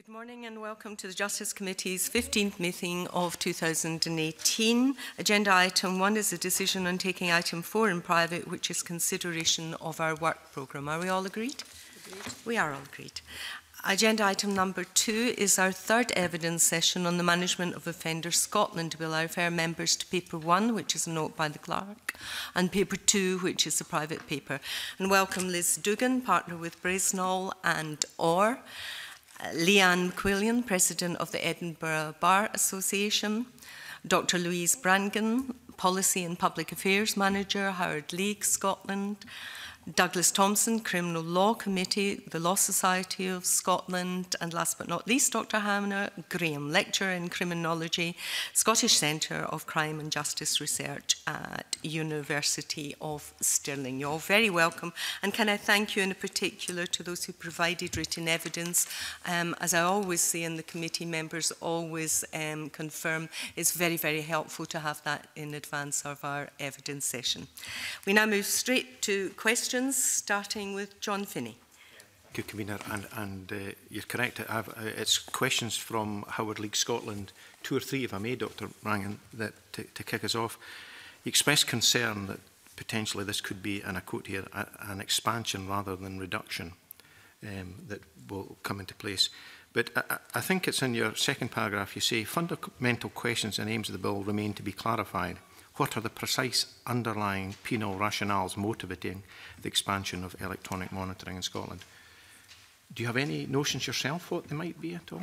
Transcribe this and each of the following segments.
Good morning and welcome to the Justice Committee's 15th meeting of 2018. Agenda item one is a decision on taking item four in private, which is consideration of our work programme. Are we all agreed? agreed? We are all agreed. Agenda item number two is our third evidence session on the management of offenders Scotland. we allow our members to paper one, which is a note by the clerk, and paper two, which is a private paper. And welcome Liz Dugan, partner with Brasenall and Orr. Leanne Quillian, President of the Edinburgh Bar Association, Dr. Louise Brangan, Policy and Public Affairs Manager, Howard League, Scotland, Douglas Thompson, Criminal Law Committee, the Law Society of Scotland, and last but not least, Dr. Hamner Graham, Lecturer in Criminology, Scottish Centre of Crime and Justice Research at University of Stirling. You're all very welcome, and can I thank you in particular to those who provided written evidence. Um, as I always say, and the committee members always um, confirm, it's very, very helpful to have that in advance of our evidence session. We now move straight to questions questions, starting with John Finney. Good convener, and, and uh, you're correct. I've, uh, it's questions from Howard League Scotland, two or three, if I may, Dr. Rangan, that to, to kick us off. You expressed concern that potentially this could be, and I quote here, a, an expansion rather than reduction um, that will come into place. But I, I think it's in your second paragraph you say fundamental questions and aims of the bill remain to be clarified what are the precise underlying penal rationales motivating the expansion of electronic monitoring in Scotland? Do you have any notions yourself what they might be at all?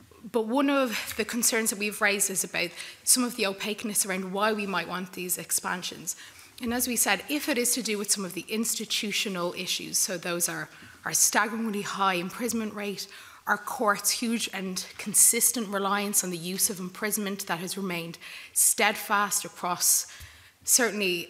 But one of the concerns that we've raised is about some of the opaqueness around why we might want these expansions. And as we said, if it is to do with some of the institutional issues, so those are our staggeringly high imprisonment rate, our court's huge and consistent reliance on the use of imprisonment that has remained steadfast across certainly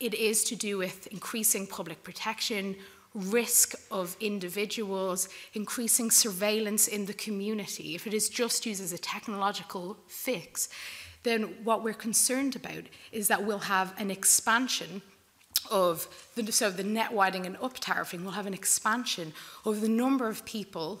it is to do with increasing public protection, risk of individuals, increasing surveillance in the community, if it is just used as a technological fix, then what we're concerned about is that we'll have an expansion of the, so the net widening and up tariffing will have an expansion of the number of people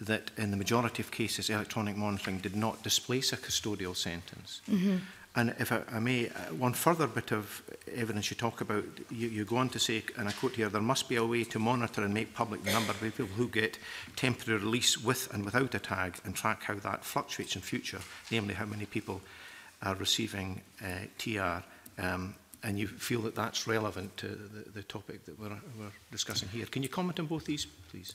that in the majority of cases, electronic monitoring did not displace a custodial sentence. Mm -hmm. And if I, I may, uh, one further bit of evidence you talk about, you, you go on to say, and I quote here, there must be a way to monitor and make public the number of people who get temporary release with and without a tag and track how that fluctuates in future, namely how many people are receiving uh, TR um, and you feel that that's relevant to the, the topic that we're, we're discussing here. Can you comment on both these, please?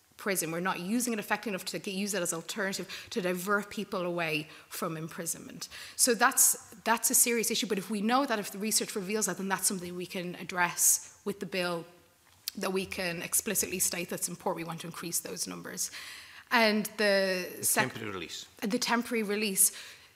prison. We're not using it effectively enough to use it as alternative to divert people away from imprisonment. So that's, that's a serious issue. But if we know that, if the research reveals that, then that's something we can address with the bill that we can explicitly state that's important. We want to increase those numbers. And the, the temporary release. The temporary release.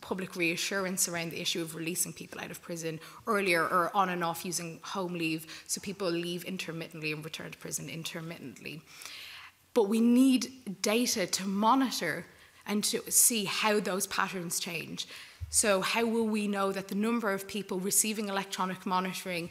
public reassurance around the issue of releasing people out of prison earlier or on and off using home leave so people leave intermittently and return to prison intermittently. But we need data to monitor and to see how those patterns change. So how will we know that the number of people receiving electronic monitoring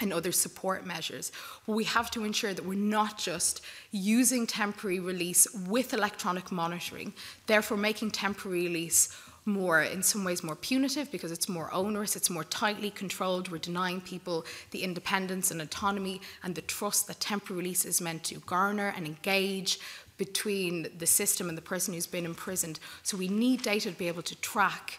and other support measures. We have to ensure that we're not just using temporary release with electronic monitoring, therefore making temporary release more, in some ways, more punitive because it's more onerous, it's more tightly controlled. We're denying people the independence and autonomy and the trust that temporary release is meant to garner and engage between the system and the person who's been imprisoned. So we need data to be able to track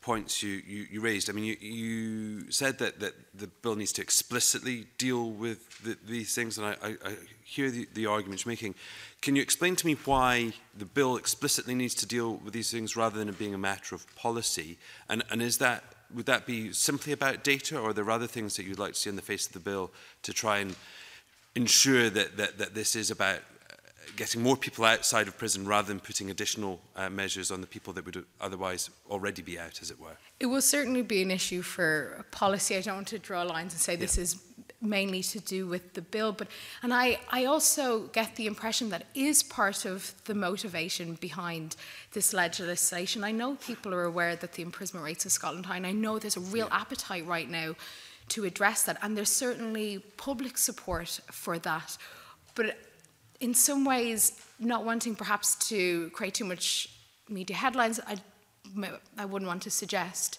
points you, you, you raised. I mean, you, you said that, that the bill needs to explicitly deal with the, these things, and I, I, I hear the, the argument you're making. Can you explain to me why the bill explicitly needs to deal with these things rather than it being a matter of policy? And, and is that would that be simply about data, or are there other things that you'd like to see in the face of the bill to try and ensure that, that, that this is about getting more people outside of prison rather than putting additional uh, measures on the people that would otherwise already be out, as it were? It will certainly be an issue for policy. I don't want to draw lines and say yeah. this is mainly to do with the bill but and I, I also get the impression that is part of the motivation behind this legislation I know people are aware that the imprisonment rates in Scotland high and I know there's a real yeah. appetite right now to address that and there's certainly public support for that but in some ways, not wanting perhaps to create too much media headlines, I, I wouldn't want to suggest,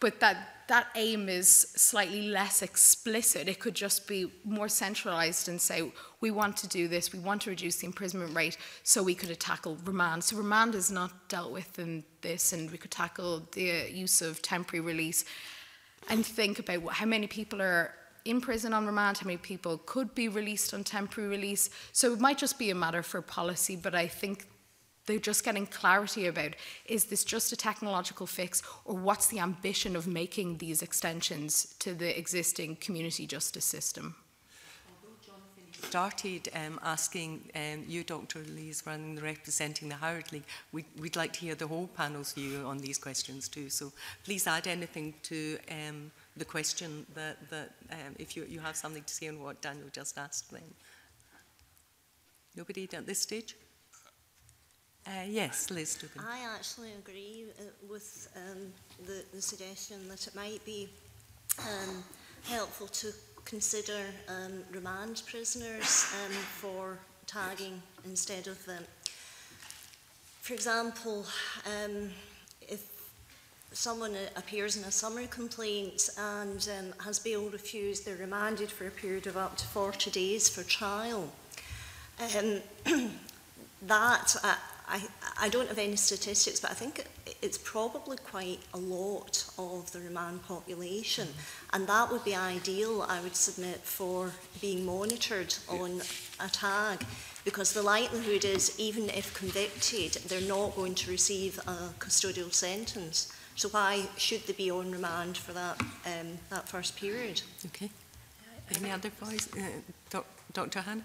but that that aim is slightly less explicit. It could just be more centralized and say, we want to do this, we want to reduce the imprisonment rate, so we could tackle remand. So remand is not dealt with in this, and we could tackle the use of temporary release and think about what, how many people are in prison on remand, how many people could be released on temporary release. So it might just be a matter for policy, but I think they're just getting clarity about is this just a technological fix or what's the ambition of making these extensions to the existing community justice system? started um, asking um, you, Dr. Lees, running representing the Howard League, we'd, we'd like to hear the whole panel's view on these questions too. So please add anything to um, the question that, that um, if you, you have something to say on what Daniel just asked then. Nobody at this stage? Uh, yes, Liz Dugan. I actually agree uh, with um, the, the suggestion that it might be um, helpful to consider um, remand prisoners um, for tagging instead of, them. for example, um, someone appears in a summary complaint and um, has bail refused, they're remanded for a period of up to 40 days for trial. Um, that, I, I, I, don't have any statistics, but I think it's probably quite a lot of the remand population. And that would be ideal, I would submit, for being monitored on a tag because the likelihood is, even if convicted, they're not going to receive a custodial sentence. So why should they be on remand for that, um, that first period? Okay. Any other points? Uh, doc Dr Hannah?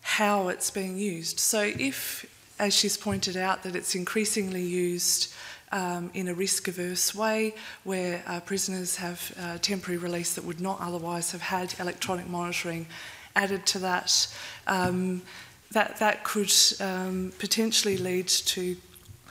how it's being used. So if, as she's pointed out, that it's increasingly used um, in a risk-averse way where uh, prisoners have uh, temporary release that would not otherwise have had electronic monitoring added to that. Um, that, that could um, potentially lead to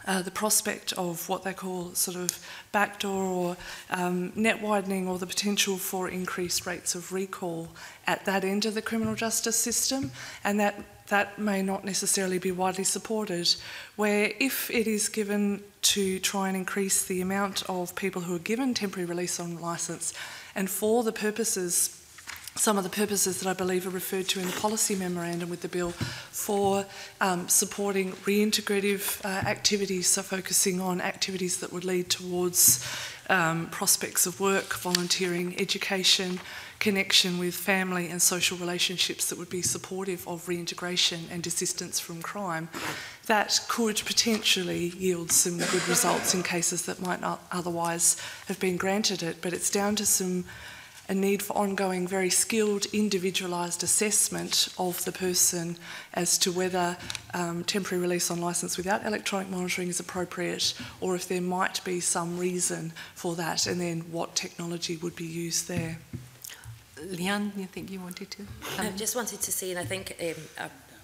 uh, the prospect of what they call sort of backdoor or um, net widening or the potential for increased rates of recall at that end of the criminal justice system and that that may not necessarily be widely supported where if it is given to try and increase the amount of people who are given temporary release on licence and for the purposes some of the purposes that I believe are referred to in the policy memorandum with the bill for um, supporting reintegrative uh, activities, so focusing on activities that would lead towards um, prospects of work, volunteering, education, connection with family and social relationships that would be supportive of reintegration and assistance from crime, that could potentially yield some good results in cases that might not otherwise have been granted it. But it's down to some a need for ongoing, very skilled, individualised assessment of the person as to whether um, temporary release on licence without electronic monitoring is appropriate or if there might be some reason for that and then what technology would be used there. Leanne, you think you wanted to? I just wanted to say, and I think um,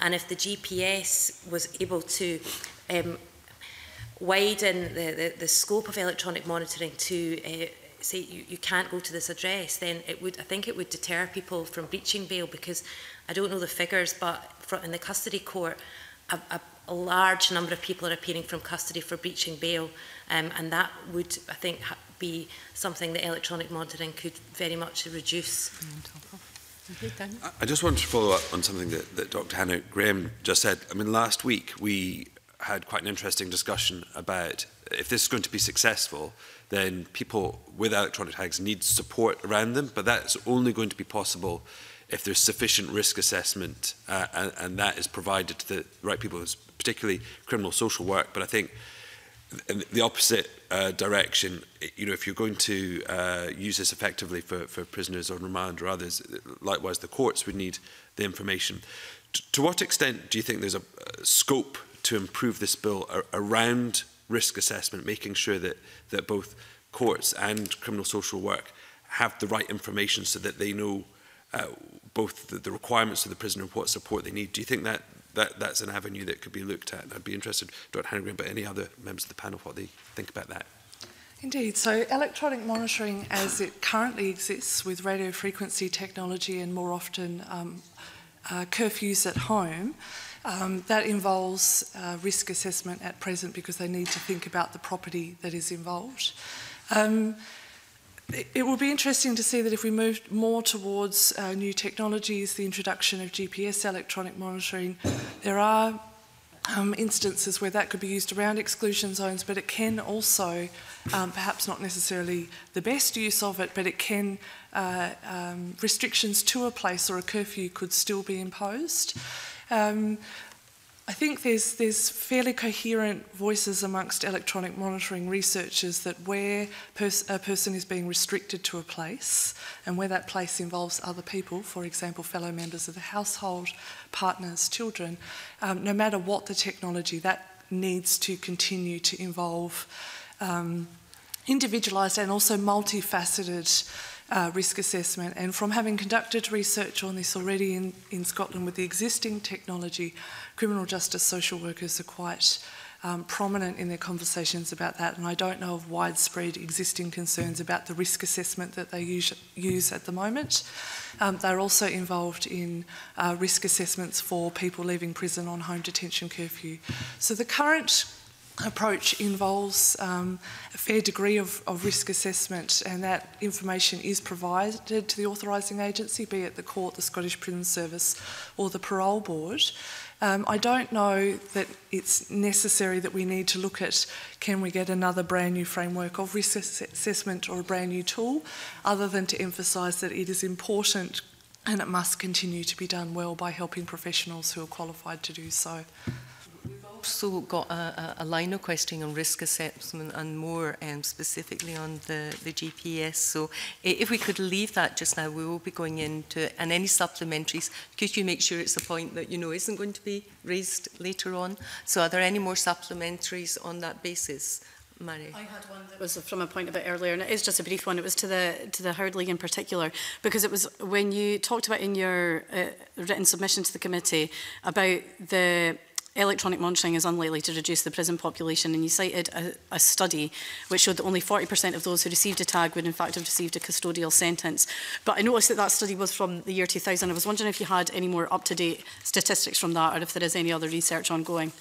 And if the GPS was able to um, widen the, the, the scope of electronic monitoring to uh, say you, you can't go to this address, then it would I think it would deter people from breaching bail because I don't know the figures, but in the custody court, a, a, a large number of people are appearing from custody for breaching bail, um, and that would, I think, be something that electronic monitoring could very much reduce. I just want to follow up on something that, that Dr. Hannah Graham just said. I mean, last week we had quite an interesting discussion about if this is going to be successful, then people with electronic tags need support around them, but that's only going to be possible if there's sufficient risk assessment uh, and, and that is provided to the right people, particularly criminal social work. But I think in the opposite uh, direction, you know, if you're going to uh, use this effectively for, for prisoners on remand or others, likewise the courts would need the information. T to what extent do you think there's a, a scope to improve this bill ar around risk assessment, making sure that, that both courts and criminal social work have the right information so that they know uh, both the, the requirements of the prisoner and what support they need. Do you think that, that that's an avenue that could be looked at? And I'd be interested, Dr. Hannah but any other members of the panel, what they think about that. Indeed. So electronic monitoring as it currently exists with radio frequency technology and more often um, uh, curfews at home, um, that involves uh, risk assessment at present because they need to think about the property that is involved. Um, it will be interesting to see that if we move more towards uh, new technologies, the introduction of GPS electronic monitoring, there are um, instances where that could be used around exclusion zones, but it can also, um, perhaps not necessarily the best use of it, but it can, uh, um, restrictions to a place or a curfew could still be imposed. Um, I think there's, there's fairly coherent voices amongst electronic monitoring researchers that where pers a person is being restricted to a place and where that place involves other people, for example, fellow members of the household, partners, children, um, no matter what the technology, that needs to continue to involve um, individualised and also multifaceted uh, risk assessment. And from having conducted research on this already in, in Scotland with the existing technology, criminal justice social workers are quite um, prominent in their conversations about that. And I don't know of widespread existing concerns about the risk assessment that they use, use at the moment. Um, they're also involved in uh, risk assessments for people leaving prison on home detention curfew. So the current approach involves um, a fair degree of, of, risk assessment, and that information is provided to the authorising agency, be it the court, the Scottish Prison Service, or the Parole Board. Um, I don't know that it's necessary that we need to look at can we get another brand new framework of risk assessment or a brand new tool, other than to emphasise that it is important and it must continue to be done well by helping professionals who are qualified to do so. also got a, a, a line of questioning on risk assessment and more um, specifically on the, the GPS. So if we could leave that just now, we will be going into And any supplementaries, could you make sure it's a point that you know isn't going to be raised later on? So are there any more supplementaries on that basis? Mary. I had one that was from a point a bit earlier, and it is just a brief one. It was to the to the Howard League in particular, because it was when you talked about in your uh, written submission to the committee about the electronic monitoring is unlikely to reduce the prison population and you cited a, a study which showed that only 40% of those who received a tag would in fact have received a custodial sentence. But I noticed that that study was from the year 2000. I was wondering if you had any more up-to-date statistics from that or if there is any other research ongoing.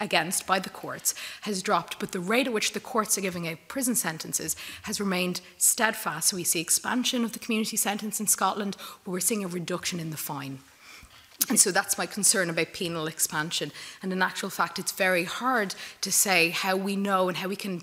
against by the courts has dropped, but the rate at which the courts are giving out prison sentences has remained steadfast. So we see expansion of the community sentence in Scotland, but we're seeing a reduction in the fine. And so that's my concern about penal expansion. And in actual fact, it's very hard to say how we know and how we can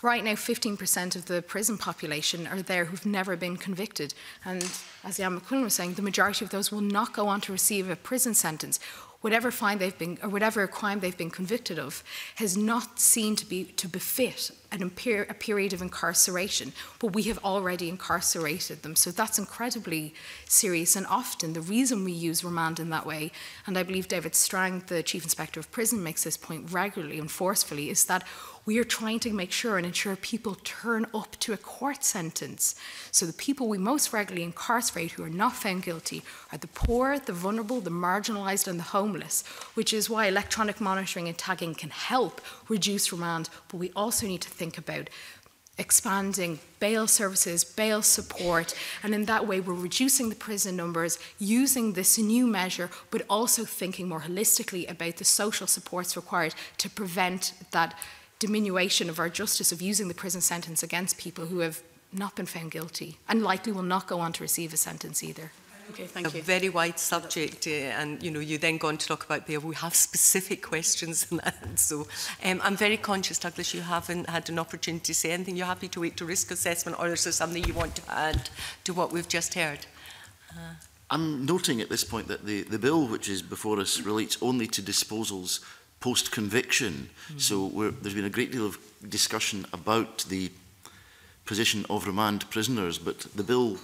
Right now, 15% of the prison population are there who've never been convicted. And as Jan McQuillan was saying, the majority of those will not go on to receive a prison sentence. whatever fine they've been or whatever crime they've been convicted of has not seemed to be to befit an a period of incarceration, but we have already incarcerated them. So that's incredibly serious. And often the reason we use remand in that way, and I believe David Strang, the Chief Inspector of Prison, makes this point regularly and forcefully, is that we are trying to make sure and ensure people turn up to a court sentence. So the people we most regularly incarcerate who are not found guilty are the poor, the vulnerable, the marginalized, and the homeless, which is why electronic monitoring and tagging can help reduce remand, but we also need to think about expanding bail services, bail support, and in that way we're reducing the prison numbers using this new measure, but also thinking more holistically about the social supports required to prevent that diminution of our justice of using the prison sentence against people who have not been found guilty and likely will not go on to receive a sentence either. Okay, thank a you. very wide subject, uh, and you know, you then go on to talk about bail. We have specific questions on that, so um, I'm very conscious, Douglas, you haven't had an opportunity to say anything. You're happy to wait to risk assessment, or is there something you want to add to what we've just heard? Uh, I'm noting at this point that the, the bill which is before us relates only to disposals post-conviction. Mm -hmm. So there's been a great deal of discussion about the position of remand prisoners, but the bill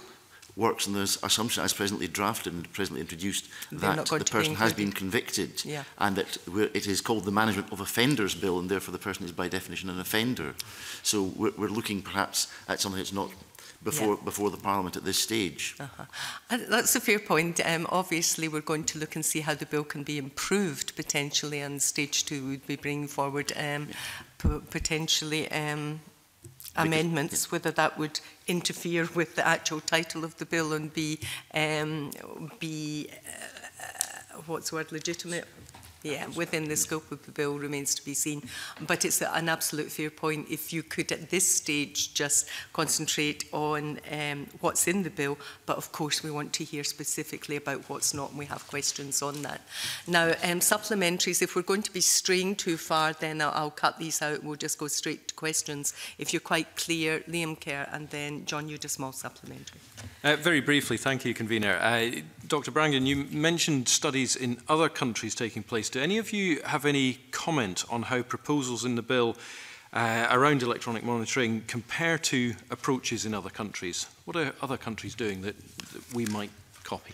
works on the assumption as presently drafted and presently introduced that the person has been convicted yeah. and that it is called the Management of Offenders Bill and therefore the person is by definition an offender. So we're, we're looking perhaps at something that's not before yeah. before the parliament at this stage. Uh -huh. that's a fair point. Um, obviously, we're going to look and see how the bill can be improved potentially, and stage two would be bringing forward um, yeah. potentially um, amendments, yeah. whether that would interfere with the actual title of the bill and be, um, be uh, uh what's the word, legitimate yeah, within the scope of the bill remains to be seen. But it's an absolute fair point. If you could at this stage just concentrate on um, what's in the bill, but of course we want to hear specifically about what's not and we have questions on that. Now, um, supplementaries, if we're going to be straying too far, then I'll, I'll cut these out. We'll just go straight to questions. If you're quite clear, Liam Kerr, and then John, you small supplementary. Uh, very briefly, thank you, Convener. Uh, Dr Brangan, you mentioned studies in other countries taking place Do any of you have any comment on how proposals in the bill uh, around electronic monitoring compare to approaches in other countries? What are other countries doing that, that we might copy?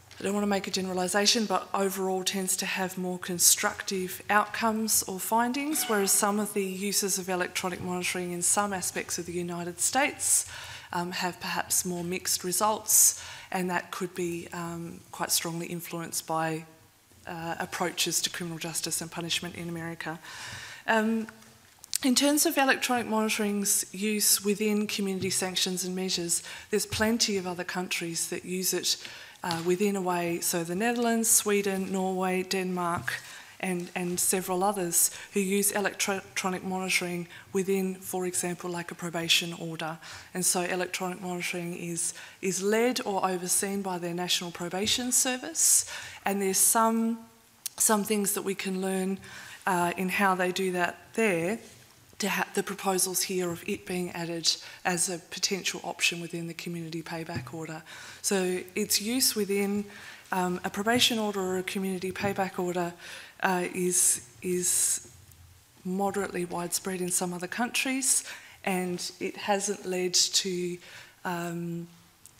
I don't want to make a generalisation, but overall tends to have more constructive outcomes or findings, whereas some of the uses of electronic monitoring in some aspects of the United States um, have perhaps more mixed results, and that could be um, quite strongly influenced by uh, approaches to criminal justice and punishment in America. Um, in terms of electronic monitoring's use within community sanctions and measures, there's plenty of other countries that use it uh, within a way. So the Netherlands, Sweden, Norway, Denmark, and, and several others who use electronic monitoring within, for example, like a probation order. And so electronic monitoring is, is led or overseen by their national probation service. And there's some, some things that we can learn uh, in how they do that there to the proposals here of it being added as a potential option within the community payback order. So its use within um, a probation order or a community payback order uh, is is moderately widespread in some other countries, and it hasn't led to um,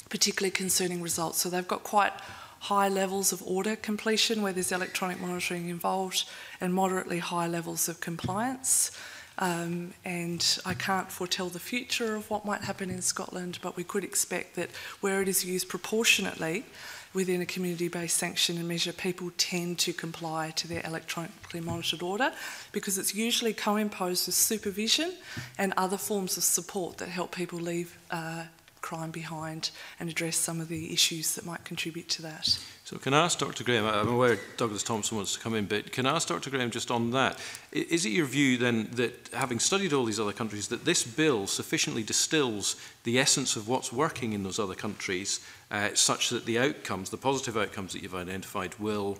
particularly concerning results. So they've got quite high levels of order completion where there's electronic monitoring involved and moderately high levels of compliance. Um, and I can't foretell the future of what might happen in Scotland, but we could expect that where it is used proportionately within a community based sanction and measure, people tend to comply to their electronically monitored order because it's usually co imposed with supervision and other forms of support that help people leave uh, crime behind and address some of the issues that might contribute to that. So can I ask Dr Graham, I'm aware Douglas Thompson wants to come in, but can I ask Dr Graham just on that, is it your view then that having studied all these other countries, that this bill sufficiently distills the essence of what's working in those other countries uh, such that the outcomes, the positive outcomes that you've identified will,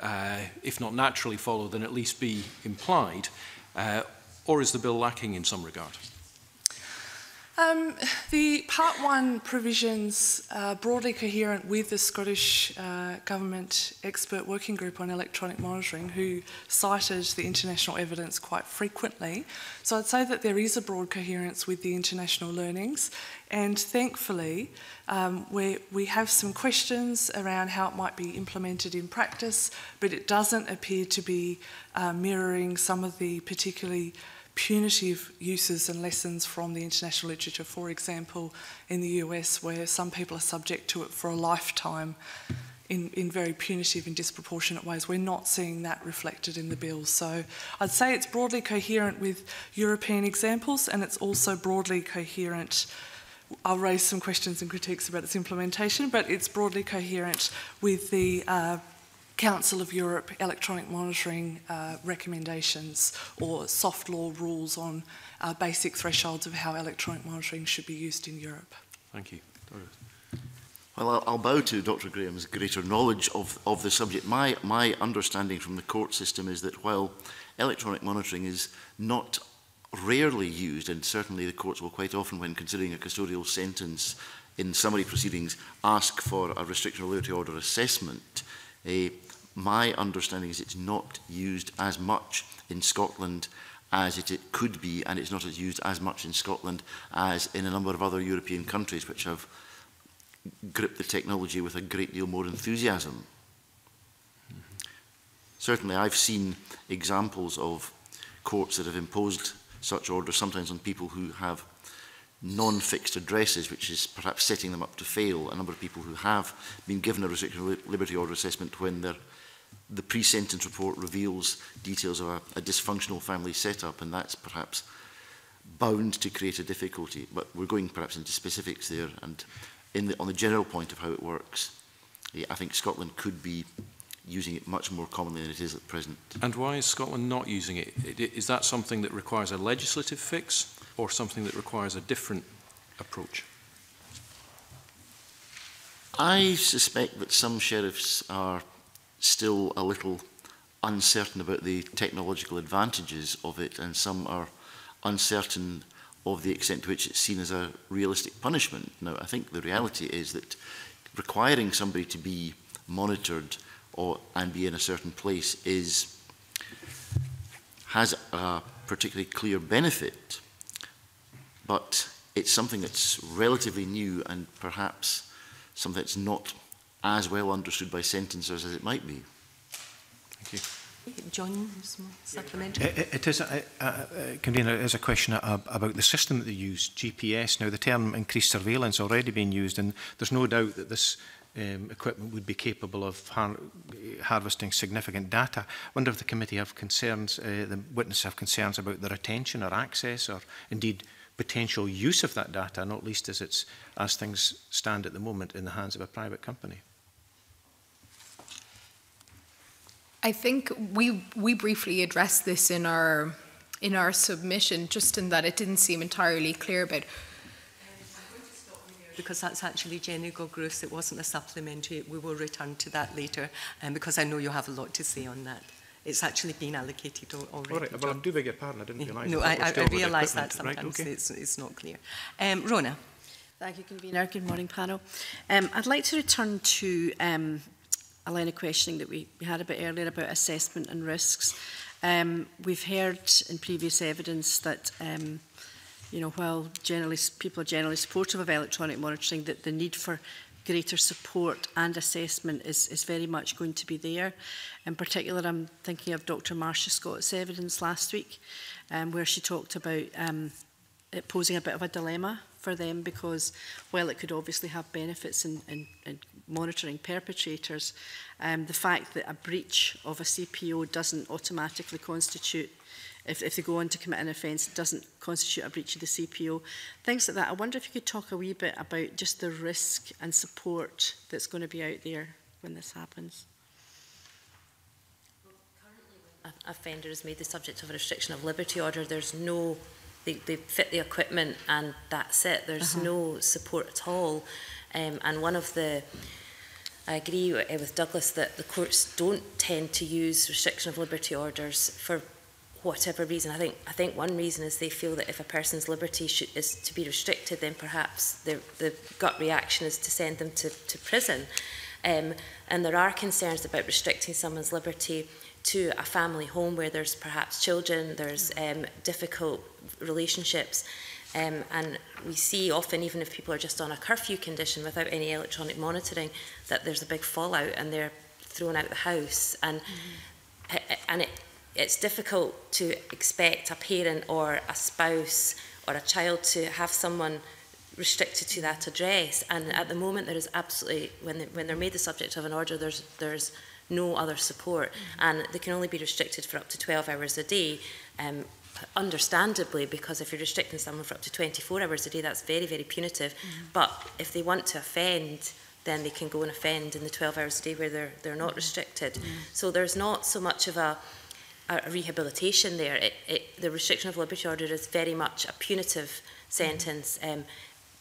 uh, if not naturally follow, then at least be implied? Uh, or is the bill lacking in some regard? Um, the Part 1 provisions are broadly coherent with the Scottish uh, Government Expert Working Group on Electronic Monitoring, who cited the international evidence quite frequently. So I'd say that there is a broad coherence with the international learnings, and thankfully, um, we, have some questions around how it might be implemented in practice, but it doesn't appear to be uh, mirroring some of the particularly punitive uses and lessons from the international literature, for example, in the US, where some people are subject to it for a lifetime in, in very punitive and disproportionate ways. We're not seeing that reflected in the bill. So I'd say it's broadly coherent with European examples, and it's also broadly coherent. I'll raise some questions and critiques about its implementation, but it's broadly coherent with the uh, Council of Europe electronic monitoring uh, recommendations or soft law rules on uh, basic thresholds of how electronic monitoring should be used in Europe. Thank you. Well, I'll, I'll bow to Dr Graham's greater knowledge of, of the subject. My, my understanding from the court system is that while electronic monitoring is not rarely used, and certainly the courts will quite often, when considering a custodial sentence in summary proceedings, ask for a restriction of liberty order assessment, a, eh, my understanding is it's not used as much in Scotland as it, it could be, and it's not as used as much in Scotland as in a number of other European countries which have gripped the technology with a great deal more enthusiasm. Mm -hmm. Certainly, I've seen examples of courts that have imposed such orders, sometimes on people who have non-fixed addresses, which is perhaps setting them up to fail. A number of people who have been given a restriction liberty order assessment when their the pre-sentence report reveals details of a, a dysfunctional family setup, and that's perhaps bound to create a difficulty. But we're going perhaps into specifics there, and in the, on the general point of how it works, yeah, I think Scotland could be using it much more commonly than it is at present. And why is Scotland not using it? Is that something that requires a legislative fix or something that requires a different approach? I suspect that some sheriffs are still a little uncertain about the technological advantages of it, and some are uncertain of the extent to which it's seen as a realistic punishment. Now, I think the reality is that requiring somebody to be monitored or, and be in a certain place is, has a particularly clear benefit, but it's something that's relatively new and perhaps something that's not as well understood by sentencers as it might be. Thank you. John, supplementary. It, eh, eh, it is, a, a, a, Convener, it is a question about the system that they use, GPS. Now, the term increased surveillance already being used, and there's no doubt that this um, equipment would be capable of har harvesting significant data. I wonder if the committee have concerns, uh, the witnesses have concerns about their retention or access or indeed potential use of that data, not least as, it's, as things stand at the moment in the hands of a private company. I think we we briefly addressed this in our in our submission, just in that it didn't seem entirely clear But because that's actually Jenny Gross. It wasn't a supplementary. We will return to that later um, because I know you have a lot to say on that. It's actually been allocated already. All right, well, John. I do beg your pardon. I didn't realise No, I, I, I realise that sometimes right, okay. it's, it's, not clear. Um, Rona. Thank you, Convener. Good morning, panel. Um, I'd like to return to um, a line of questioning that we, we had a bit earlier about assessment and risks. Um, we've heard in previous evidence that um, you know, while generally people are generally supportive of electronic monitoring, that the need for greater support and assessment is, is very much going to be there. In particular, I'm thinking of Dr. Marcia Scott's evidence last week, um, where she talked about um, it posing a bit of a dilemma for them because while it could obviously have benefits in, in, in monitoring perpetrators, um, the fact that a breach of a CPO doesn't automatically constitute if, if they go on to commit an offence, it doesn't constitute a breach of the CPO. Things like that. I wonder if you could talk a wee bit about just the risk and support that's going to be out there when this happens. Well, currently, when an offender is made the subject of a restriction of liberty order, there's no They, they fit the equipment and that's it. There's uh -huh. no support at all. Um, and one of the... I agree eh, with Douglas that the courts don't tend to use restriction of liberty orders for whatever reason. I think I think one reason is they feel that if a person's liberty should, is to be restricted, then perhaps the, the gut reaction is to send them to, to prison. Um, and there are concerns about restricting someone's liberty to a family home where there's perhaps children, there's um, difficult relationships. Um, and we see often, even if people are just on a curfew condition without any electronic monitoring, that there's a big fallout and they're thrown out of the house. And, mm. and it, it's difficult to expect a parent or a spouse or a child to have someone restricted to that address. And at the moment, there is absolutely, when, they, when they're made the subject of an order, there's, there's no other support. Mm -hmm. And they can only be restricted for up to 12 hours a day. Um, understandably, because if you're restricting someone for up to 24 hours a day, that's very, very punitive. Mm -hmm. But if they want to offend, then they can go and offend in the 12 hours a day where they're, they're not mm-hmm. restricted. Mm -hmm. So there's not so much of a, a rehabilitation there. It, it, the restriction of liberty order is very much a punitive sentence. Mm-hmm. Um,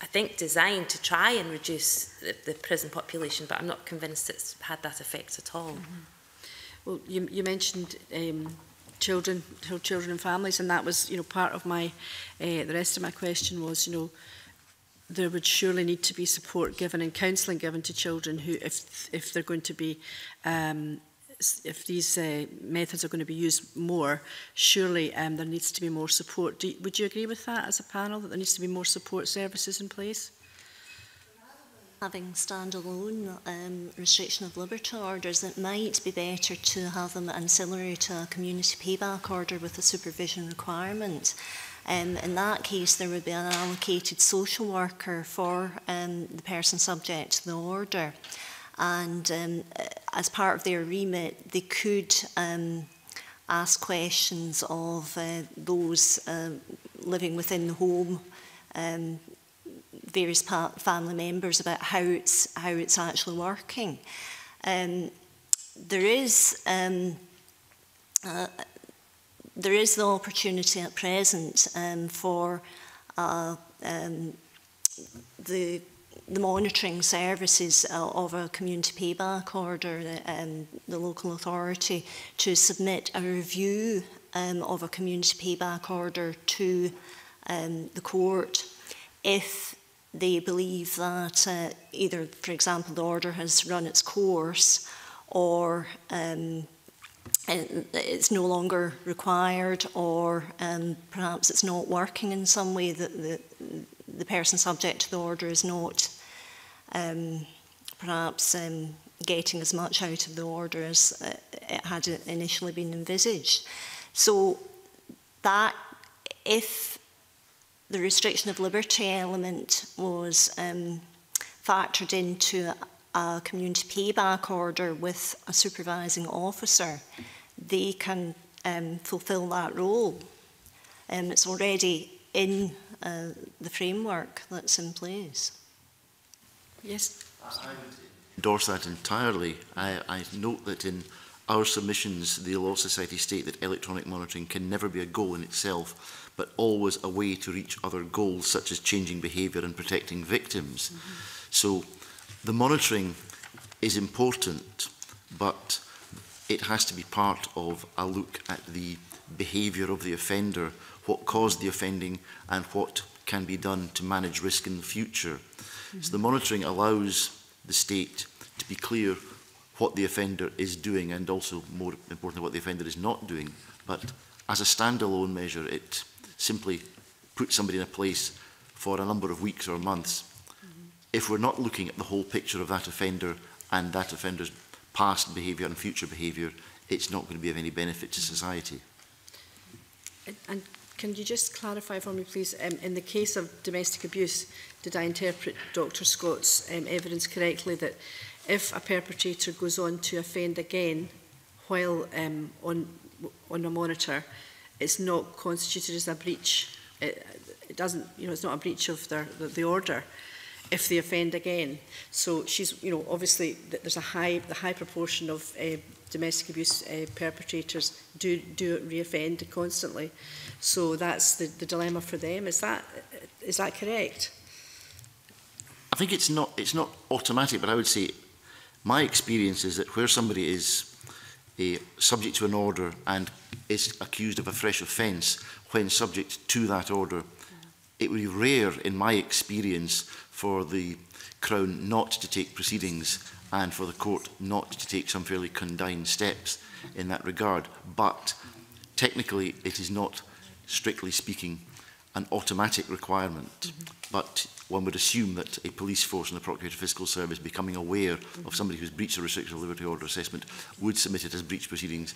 I think, designed to try and reduce the, the prison population, but I'm not convinced it's had that effect at all. Mm -hmm. Well, you, you mentioned um, children, children and families, and that was, you know, part of my, uh, the rest of my question was, you know, there would surely need to be support given and counselling given to children who, if if they're going to be um, if these uh, methods are going to be used more, surely um, there needs to be more support. Do, would you agree with that as a panel, that there needs to be more support services in place? Having standalone um, restriction of liberty orders, it might be better to have them ancillary to a community payback order with a supervision requirement. Um, in that case, there would be an allocated social worker for um, the person subject to the order. and um, uh, as part of their remit, they could um, ask questions of uh, those uh, living within the home, um, various family members about how it's how it's actually working. Um, there is um, uh, there is the opportunity at present um, for uh, um, the the monitoring services uh, of a community payback order, the, um, the local authority, to submit a review um, of a community payback order to um, the court if they believe that uh, either, for example, the order has run its course or um, it's no longer required or um, perhaps it's not working in some way that the, the person subject to the order is not um, perhaps um, getting as much out of the order as uh, it had initially been envisaged. So that if the restriction of liberty element was um, factored into a community payback order with a supervising officer, they can um, fulfil that role. Um, it's already in uh, the framework that's in place. Yes. I would endorse that entirely. I, I note that in our submissions, the Law Society state that electronic monitoring can never be a goal in itself, but always a way to reach other goals, such as changing behaviour and protecting victims. Mm -hmm. So the monitoring is important, but it has to be part of a look at the behaviour of the offender what caused the offending and what can be done to manage risk in the future. Mm -hmm. So the monitoring allows the state to be clear what the offender is doing and also, more importantly, what the offender is not doing. But as a standalone measure, it simply puts somebody in a place for a number of weeks or months. Mm -hmm. If we're not looking at the whole picture of that offender and that offender's past behaviour and future behaviour, it's not going to be of any benefit to society. And Can you just clarify for me, please, um, in the case of domestic abuse, did I interpret Dr Scott's um, evidence correctly that if a perpetrator goes on to offend again while um, on, on a monitor, it's not constituted as a breach? It, it doesn't, you know, it's not a breach of their, the, the order if they offend again. So she's, you know, obviously there's a high, the high proportion of uh, domestic abuse uh, perpetrators do, do reoffend constantly. So that's the, the dilemma for them. Is that, is that correct? I think it's not, it's not automatic, but I would say my experience is that where somebody is a eh, subject to an order and is accused of a fresh offence when subject to that order, it would be rare in my experience for the Crown not to take proceedings and for the court not to take some fairly condign steps in that regard. But technically, it is not strictly speaking, an automatic requirement. Mm -hmm. But one would assume that a police force and the Procurator Fiscal Service becoming aware mm -hmm. of mm-hmm. somebody who's breached a restriction of liberty order assessment would submit it as breach proceedings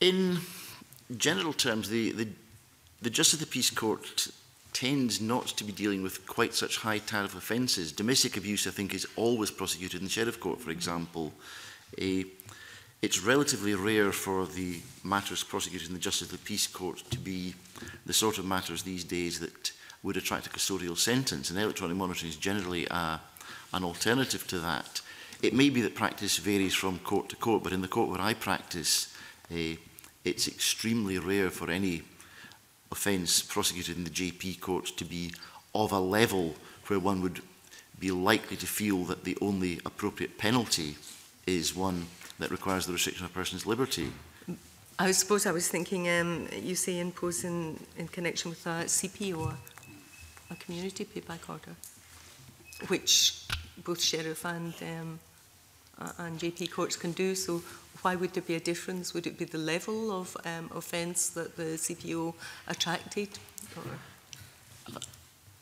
In general terms, the, the, the Justice of the Peace Court tends not to be dealing with quite such high tariff offences. Domestic abuse, I think, is always prosecuted in the Sheriff Court, for example. A, eh, it's relatively rare for the matters prosecuted in the Justice of the Peace Court to be the sort of matters these days that would attract a custodial sentence, and electronic monitoring is generally uh, an alternative to that. It may be that practice varies from court to court, but in the court where I practice, a, eh, it's extremely rare for any offence prosecuted in the JP court to be of a level where one would be likely to feel that the only appropriate penalty is one that requires the restriction of a person's liberty. I suppose I was thinking um, you say impose in, in connection with a CP or a community payback order, which both Sheriff and, um, and JP courts can do. So Why would there be a difference? Would it be the level of um, offence that the CPO attracted? Or?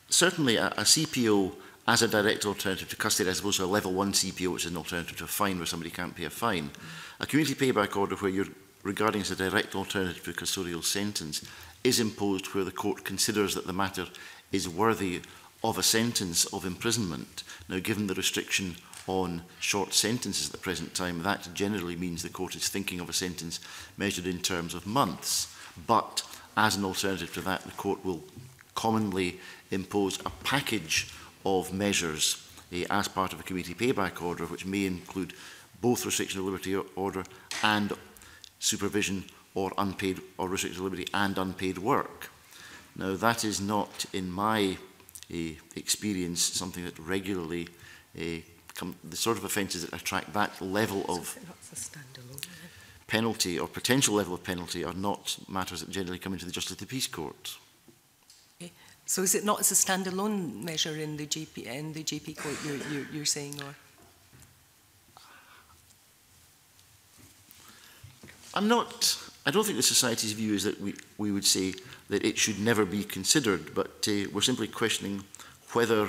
Certainly, a, a CPO as a direct alternative to custody as opposed to a level one CPO, which is an alternative to a fine where somebody can't pay a fine. A community payback order where you're regarding as a direct alternative to a custodial sentence is imposed where the court considers that the matter is worthy of a sentence of imprisonment. Now, given the restriction on short sentences at the present time, that generally means the court is thinking of a sentence measured in terms of months. But as an alternative to that, the court will commonly impose a package of measures eh, as part of a community payback order, which may include both restriction of liberty order and supervision or unpaid or restriction of liberty and unpaid work. Now, that is not, in my uh, experience something that regularly uh, come, the sort of offences that attract that level of penalty or potential level of penalty are not matters that generally come into the Justice of the Peace Court. So is it not as a standalone measure in the GP in the GP court you're, you're, you're saying, or? I'm not. I don't think the society's view is that we, we would say that it should never be considered, but uh, we're simply questioning whether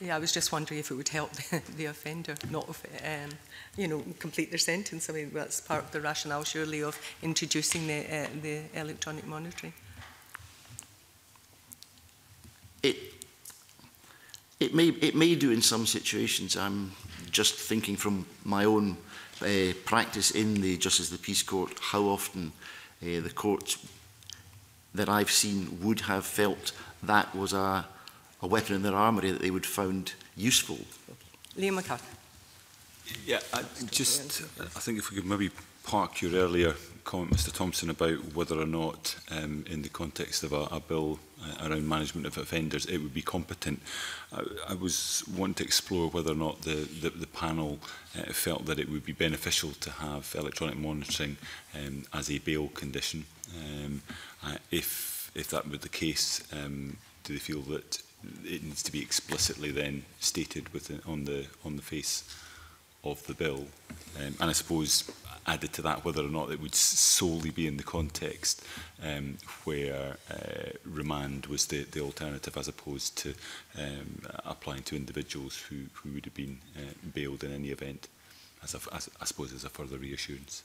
Yeah, I was just wondering if it would help the offender not, um, you know, complete their sentence. I mean, that's part of the rationale, surely, of introducing the, uh, the electronic monitoring. It, it, may, it may do in some situations. I'm just thinking from my own uh, practice in the Justice of the Peace Court, how often uh, the courts that I've seen would have felt that was a a weapon in their armory that they would found useful. Liam McCarthy. Yeah, I just I think if we could maybe park your earlier comment, Mr Thompson, about whether or not um, in the context of a, a bill uh, around management of offenders it would be competent. I, I was wanting to explore whether or not the, the, the panel uh, felt that it would be beneficial to have electronic monitoring um, as a bail condition. Um, uh, if, if that were the case, um, do they feel that it needs to be explicitly then stated within, on the on the face of the bill. Um, and I suppose added to that whether or not it would solely be in the context um, where uh, remand was the, the alternative as opposed to um, applying to individuals who, who would have been uh, bailed in any event, as, a, as I suppose as a further reassurance.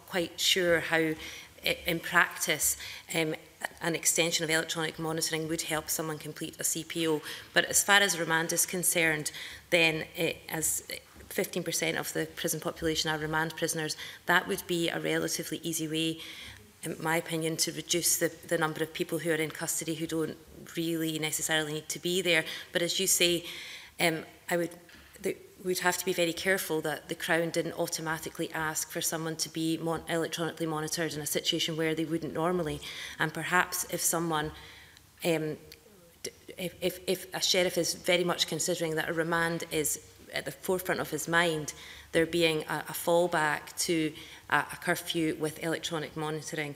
quite sure how it, in practice um, an extension of electronic monitoring would help someone complete a CPO. But as far as remand is concerned, then it, eh, as 15% of the prison population are remand prisoners, that would be a relatively easy way in my opinion, to reduce the, the number of people who are in custody who don't really necessarily need to be there. But as you say, um, I would that we'd have to be very careful that the Crown didn't automatically ask for someone to be mon electronically monitored in a situation where they wouldn't normally. And perhaps if someone, um, if, if, if a sheriff is very much considering that a remand is at the forefront of his mind, there being a, a fallback to a, a curfew with electronic monitoring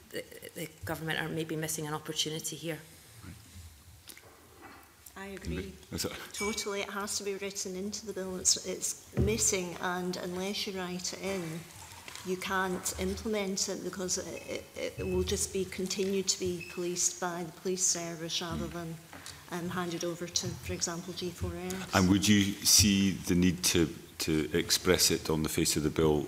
the, the government are maybe missing an opportunity here. I agree. Totally. It has to be written into the bill. It's, it's missing, and unless you write it in, you can't implement it because it, it, it will just be continued to be policed by the police service rather mm. than um, handed over to, for example, G4S. And would you see the need to, to express it on the face of the bill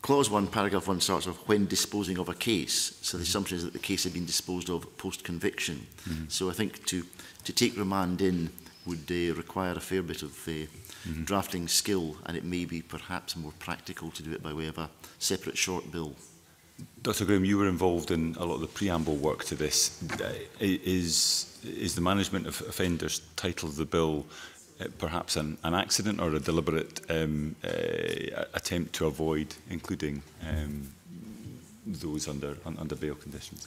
Clause one, paragraph one starts off when disposing of a case. So the mm-hmm. assumption is that the case had been disposed of post-conviction. Mm -hmm. So I think to, to take remand in would uh, require a fair bit of uh, mm -hmm. drafting skill and it may be perhaps more practical to do it by way of a separate short bill. Dr Graham, you were involved in a lot of the preamble work to this. Uh, is, is the management of offenders title of the bill uh, perhaps an, an accident or a deliberate um, uh, attempt to avoid including um, those under, under bail conditions?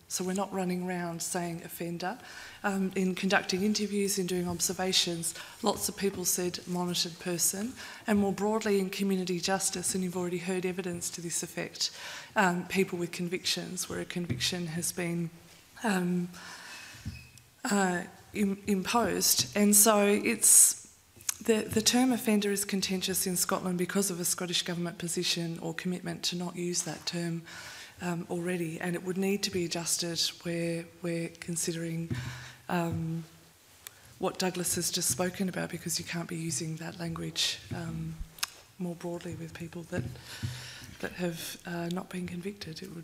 So we're not running around saying offender. Um, in conducting interviews, in doing observations, lots of people said monitored person. And more broadly in community justice, and you've already heard evidence to this effect, um, people with convictions, where a conviction has been um, uh, Im imposed. And so it's the, the, term offender is contentious in Scotland because of a Scottish Government position or commitment to not use that term um, already, and it would need to be adjusted where we're considering um, what Douglas has just spoken about because you can't be using that language um, more broadly with people that that have uh, not been convicted. It would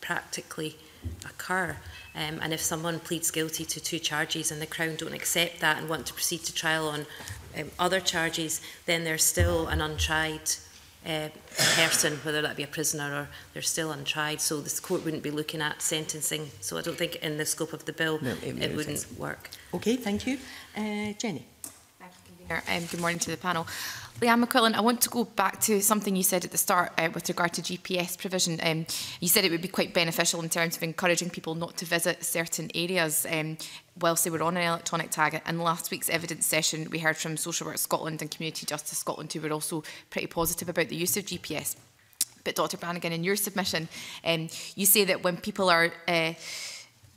practically occur. Um, and if someone pleads guilty to two charges and the Crown don't accept that and want to proceed to trial on um, other charges, then there's still an untried uh, person, whether that be a prisoner or they're still untried. So this court wouldn't be looking at sentencing. So I don't think in the scope of the bill no, it, it wouldn't sense. work. Okay, thank you. Uh, Jenny. Um, good morning to the panel. Liam McQuillan, I want to go back to something you said at the start uh, with regard to GPS provision. Um, you said it would be quite beneficial in terms of encouraging people not to visit certain areas um, whilst they were on an electronic tag. And last week's evidence session, we heard from Social Work Scotland and Community Justice Scotland, who were also pretty positive about the use of GPS. But Dr Brannigan, in your submission, um, you say that when people are... Uh,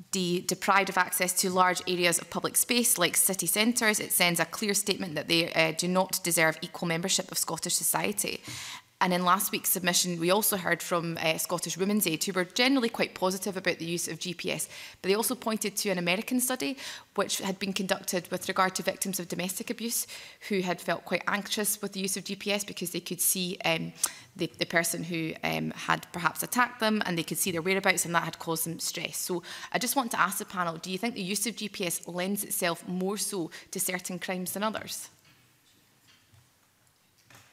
D, deprived of access to large areas of public space like city centres, it sends a clear statement that they uh, do not deserve equal membership of Scottish society. And in last week's submission, we also heard from uh, Scottish Women's Aid, who were generally quite positive about the use of GPS, but they also pointed to an American study which had been conducted with regard to victims of domestic abuse who had felt quite anxious with the use of GPS because they could see um, the, the person who um, had perhaps attacked them and they could see their whereabouts and that had caused them stress. So I just want to ask the panel, do you think the use of GPS lends itself more so to certain crimes than others?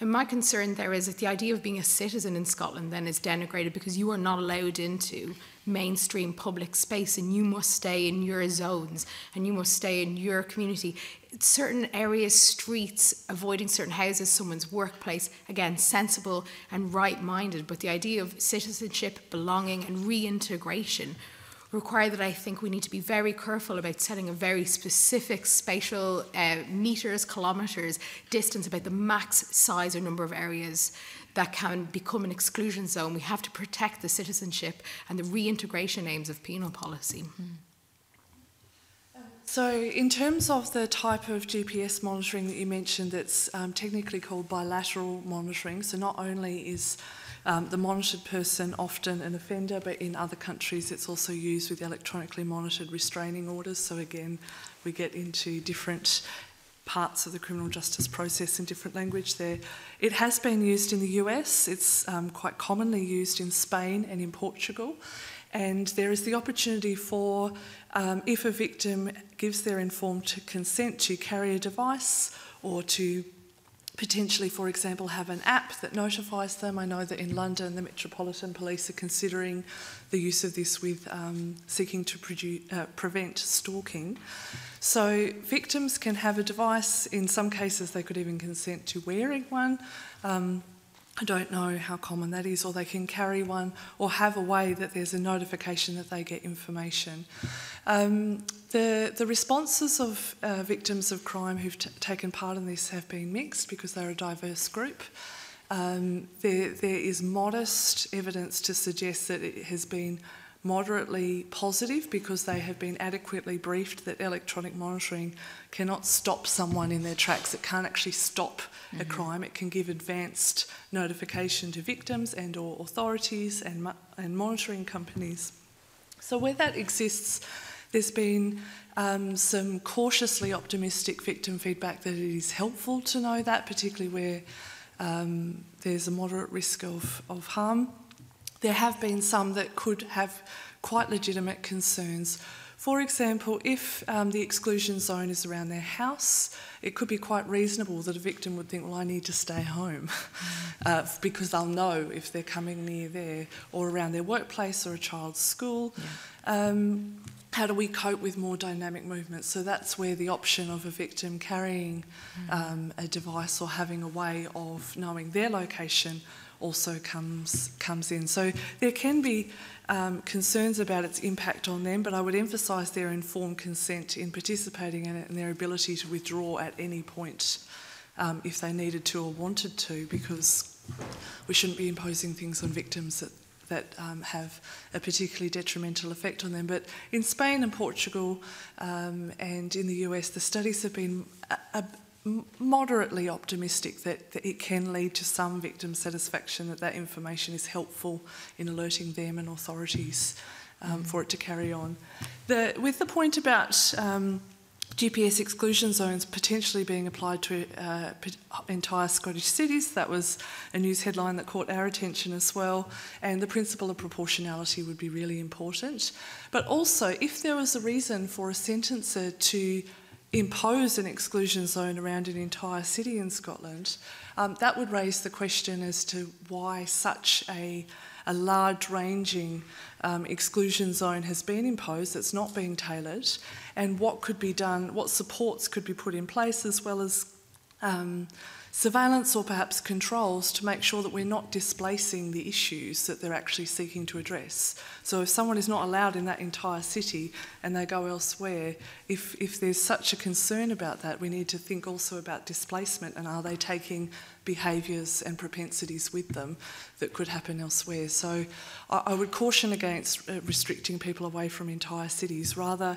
And my concern there is that the idea of being a citizen in Scotland then is denigrated because you are not allowed into mainstream public space and you must stay in your zones and you must stay in your community. Certain areas, streets, avoiding certain houses, someone's workplace, again, sensible and right minded. But the idea of citizenship, belonging, and reintegration require that I think we need to be very careful about setting a very specific spatial uh, meters, kilometers, distance about the max size or number of areas that can become an exclusion zone. We have to protect the citizenship and the reintegration aims of penal policy. Mm. So, in terms of the type of GPS monitoring that you mentioned, that's um, technically called bilateral monitoring. So, not only is um, the monitored person, often an offender, but in other countries it's also used with electronically monitored restraining orders. So again, we get into different parts of the criminal justice process in different language there. It has been used in the US, it's um, quite commonly used in Spain and in Portugal. And there is the opportunity for, um, if a victim gives their informed consent, to carry a device or to potentially, for example, have an app that notifies them. I know that in London, the Metropolitan Police are considering the use of this with um, seeking to produce, uh, prevent stalking. So victims can have a device. In some cases, they could even consent to wearing one. Um, I don't know how common that is, or they can carry one or have a way that there's a notification that they get information. Um, the, the responses of uh, victims of crime who've taken part in this have been mixed because they're a diverse group. Um, there, there is modest evidence to suggest that it has been moderately positive because they have been adequately briefed that electronic monitoring cannot stop someone in their tracks. It can't actually stop mm -hmm. a crime. It can give advanced notification to victims and or authorities and, and monitoring companies. So where that exists, there's been um, some cautiously optimistic victim feedback that it is helpful to know that, particularly where um, there's a moderate risk of, of harm. There have been some that could have quite legitimate concerns for example, if um, the exclusion zone is around their house, it could be quite reasonable that a victim would think, well, I need to stay home uh, because they'll know if they're coming near there or around their workplace or a child's school. Yeah. Um, how do we cope with more dynamic movements? So that's where the option of a victim carrying mm. um, a device or having a way of knowing their location also comes, comes in. So there can be um, concerns about its impact on them, but I would emphasise their informed consent in participating in it and their ability to withdraw at any point um, if they needed to or wanted to, because we shouldn't be imposing things on victims that, that um, have a particularly detrimental effect on them. But in Spain and Portugal um, and in the US, the studies have been a, uh, a, moderately optimistic that, that, it can lead to some victim satisfaction that that information is helpful in alerting them and authorities um, mm. for it to carry on. The, with the point about um, GPS exclusion zones potentially being applied to uh, entire Scottish cities, that was a news headline that caught our attention as well, and the principle of proportionality would be really important. But also, if there was a reason for a sentencer to impose an exclusion zone around an entire city in Scotland, um, that would raise the question as to why such a, a large ranging um, exclusion zone has been imposed that's not being tailored, and what could be done, what supports could be put in place, as well as um, surveillance or perhaps controls to make sure that we're not displacing the issues that they're actually seeking to address. So if someone is not allowed in that entire city and they go elsewhere, if, if there's such a concern about that, we need to think also about displacement and are they taking behaviours and propensities with them that could happen elsewhere. So I, I would caution against uh, restricting people away from entire cities. Rather,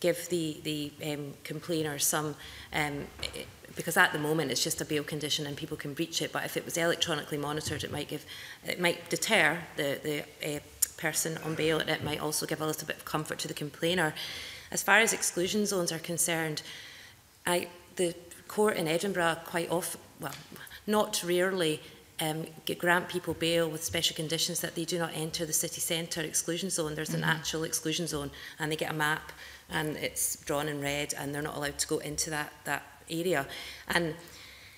give the, the um, complainer some, um, because at the moment it's just a bail condition and people can breach it, but if it was electronically monitored, it might give, it might deter the, the uh, person on bail and it might also give a little bit of comfort to the complainer. As far as exclusion zones are concerned, I, the court in Edinburgh quite often, well, not rarely um, grant people bail with special conditions that they do not enter the city centre exclusion zone. There's mm -hmm. an mm-hmm. actual exclusion zone and they get a map and it's drawn in red and they're not allowed to go into that, that area. And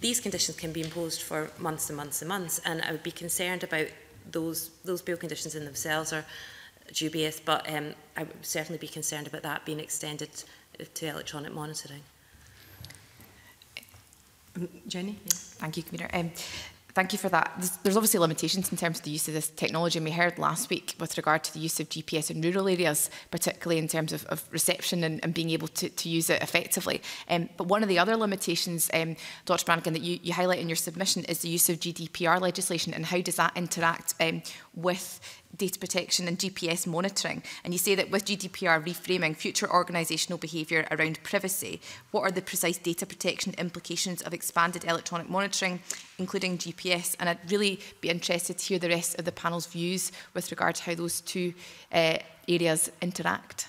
these conditions can be imposed for months and months and months. And I would be concerned about those, those bail conditions in themselves are dubious, but um, I would certainly be concerned about that being extended to electronic monitoring. Mm, Jenny? Yeah. Thank you, Commissioner. Um, Thank you for that. There's, obviously limitations in terms of the use of this technology, and we heard last week with regard to the use of GPS in rural areas, particularly in terms of, of reception and, and, being able to, to use it effectively. Um, but one of the other limitations, um, Dr Brannigan, that you, you, highlight in your submission is the use of GDPR legislation and how does that interact um, with data protection and GPS monitoring. And you say that with GDPR reframing future organisational behaviour around privacy, what are the precise data protection implications of expanded electronic monitoring, including GPS? And I'd really be interested to hear the rest of the panel's views with regard to how those two uh, areas interact.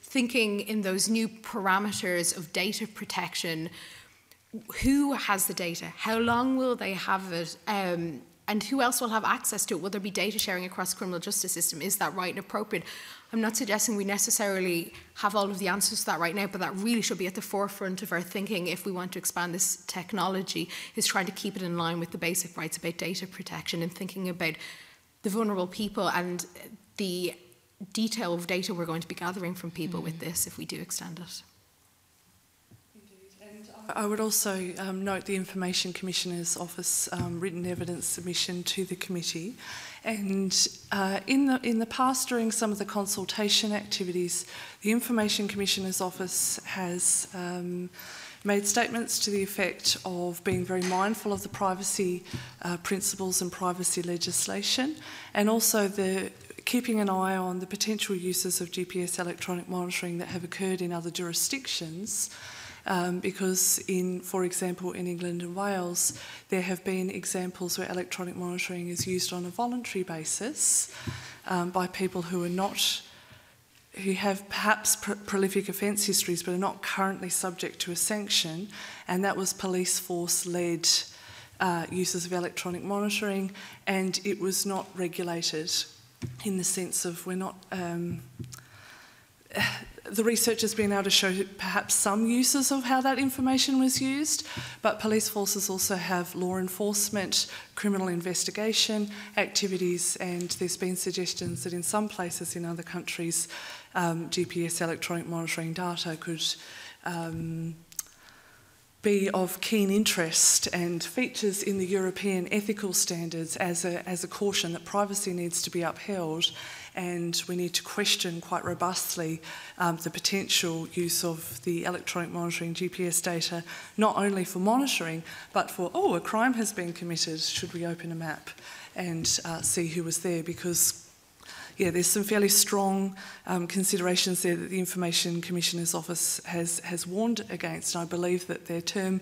thinking in those new parameters of data protection, who has the data? How long will they have it? Um, and who else will have access to it? Will there be data sharing across the criminal justice system? Is that right and appropriate? I'm not suggesting we necessarily have all of the answers to that right now, but that really should be at the forefront of our thinking if we want to expand this technology, is trying to keep it in line with the basic rights about data protection and thinking about the vulnerable people and the detail of data we're going to be gathering from people mm with this if we do extend it. I would also um, note the Information Commissioner's Office um, written evidence submission to the committee. And uh, in, the, in the past, during some of the consultation activities, the Information Commissioner's Office has um, made statements to the effect of being very mindful of the privacy uh, principles and privacy legislation, and also the keeping an eye on the potential uses of GPS electronic monitoring that have occurred in other jurisdictions. Um, because in, for example, in England and Wales, there have been examples where electronic monitoring is used on a voluntary basis um, by people who are not, who have perhaps pr prolific offence histories but are not currently subject to a sanction, and that was police force-led uh, uses of electronic monitoring, and it was not regulated in the sense of we're not. Um, the research has been able to show perhaps some uses of how that information was used, but police forces also have law enforcement, criminal investigation activities, and there's been suggestions that in some places in other countries, um, GPS electronic monitoring data could um, be of keen interest and features in the European ethical standards as a, as a caution that privacy needs to be upheld and we need to question quite robustly um, the potential use of the electronic monitoring GPS data, not only for monitoring, but for, oh, a crime has been committed, should we open a map and uh, see who was there? Because yeah, there's some fairly strong um, considerations there that the Information Commissioner's Office has, has warned against. And I believe that their term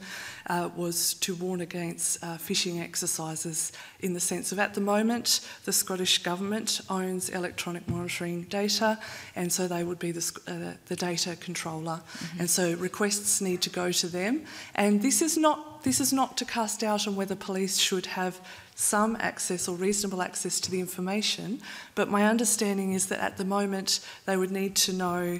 uh, was to warn against uh, phishing exercises in the sense of at the moment, the Scottish Government owns electronic monitoring data, and so they would be the, uh, the data controller. Mm -hmm. And so requests need to go to them. And this is not this is not to cast doubt on whether police should have some access or reasonable access to the information, but my understanding is that at the moment they would need to know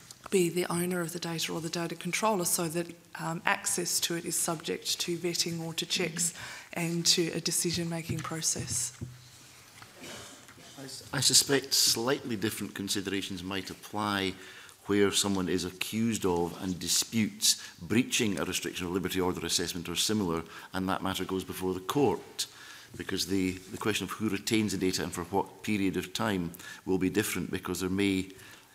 be the owner of the data or the data controller so that um, access to it is subject to vetting or to checks mm -hmm. and to a decision-making process. I suspect slightly different considerations might apply where someone is accused of and disputes breaching a restriction of liberty order assessment or similar, and that matter goes before the court because the, the question of who retains the data and for what period of time will be different because there may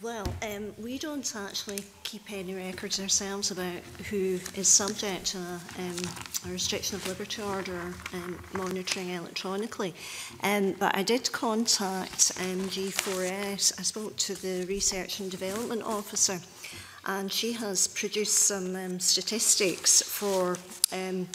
well, um, we don't actually keep any records ourselves about who is subject to um, a restriction of liberty order um, monitoring electronically. Um, but I did contact um, G4S. I spoke to the Research and Development Officer and she has produced some um, statistics for um,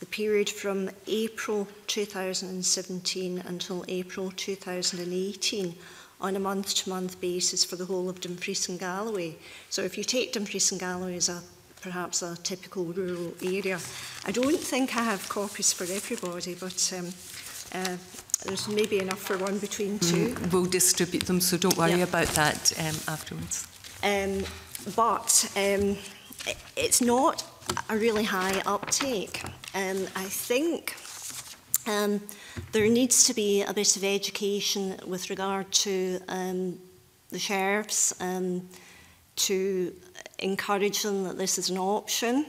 the period from April 2017 until April 2018 on a month-to-month -month basis for the whole of Dumfries and Galloway. So if you take Dumfries and Galloway as a perhaps a typical rural area. I don't think I have copies for everybody, but um, uh, there's maybe enough for one between mm, two. Mm, we'll distribute them, so don't worry yeah. about that um, afterwards. Um, but um, it's not a really high uptake. Um, I think um, there needs to be a bit of education with regard to um, the sheriffs um, to encourage them that this is an option.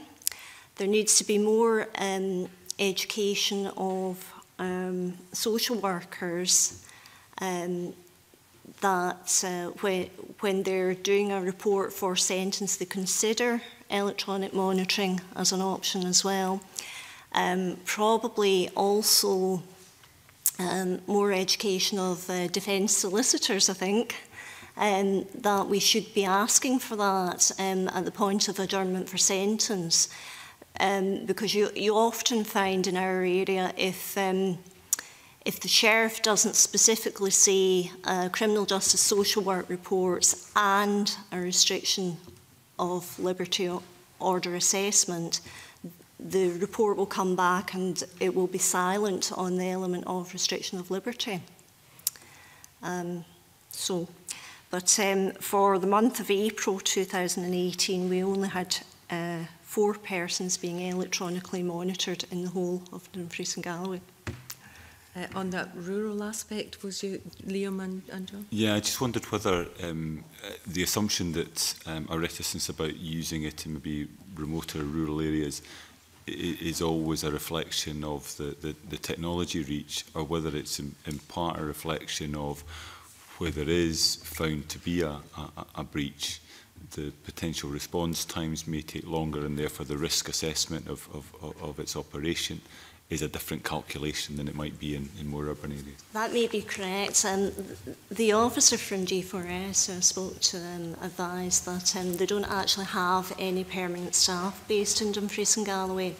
There needs to be more um, education of um, social workers um, that uh, when, when they're doing a report for sentence, they consider electronic monitoring as an option as well. Um, probably also um, more education of uh, defence solicitors, I think, um, that we should be asking for that um, at the point of adjournment for sentence. Um, because you, you often find in our area if um, if the sheriff doesn't specifically say uh, criminal justice social work reports and a restriction of liberty order assessment, the report will come back and it will be silent on the element of restriction of liberty. Um, so, but um, for the month of April 2018, we only had uh, four persons being electronically monitored in the whole of Dumfries and Galloway uh, on that rural aspect was you, Liam and, and John? Yeah, I just wondered whether um, uh, the assumption that um, a reticence about using it in maybe remoter rural areas is always a reflection of the, the, the technology reach or whether it's in, in part a reflection of where there is found to be a, a, a breach the potential response times may take longer and therefore the risk assessment of, of, of its operation uh, is a different calculation than it might be in, in more urban areas. That may be correct. Um, the officer from G4S who I spoke to um, advised that um, they don't actually have any permanent staff based in Dumfries and Galloway.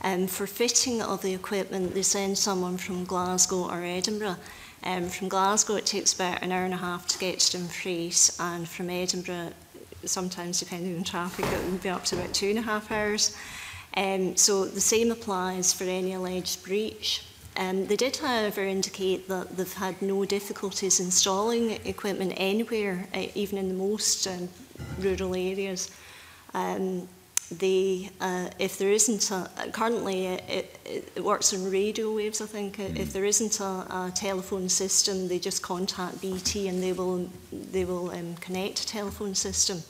Um, for fitting of the equipment, they send someone from Glasgow or Edinburgh. Um, from Glasgow, it takes about an hour and a half to get to Dumfries, and from Edinburgh, sometimes depending on traffic, it will be up to about two and a half hours. Um, so the same applies for any alleged breach. Um, they did, however, indicate that they've had no difficulties installing equipment anywhere, uh, even in the most um, rural areas. Um, they, uh, if there isn't a, currently it, uh, it, it works on radio waves, I think. Mm. If there isn't a, a telephone system, they just contact BT and they will they will um, connect a telephone system.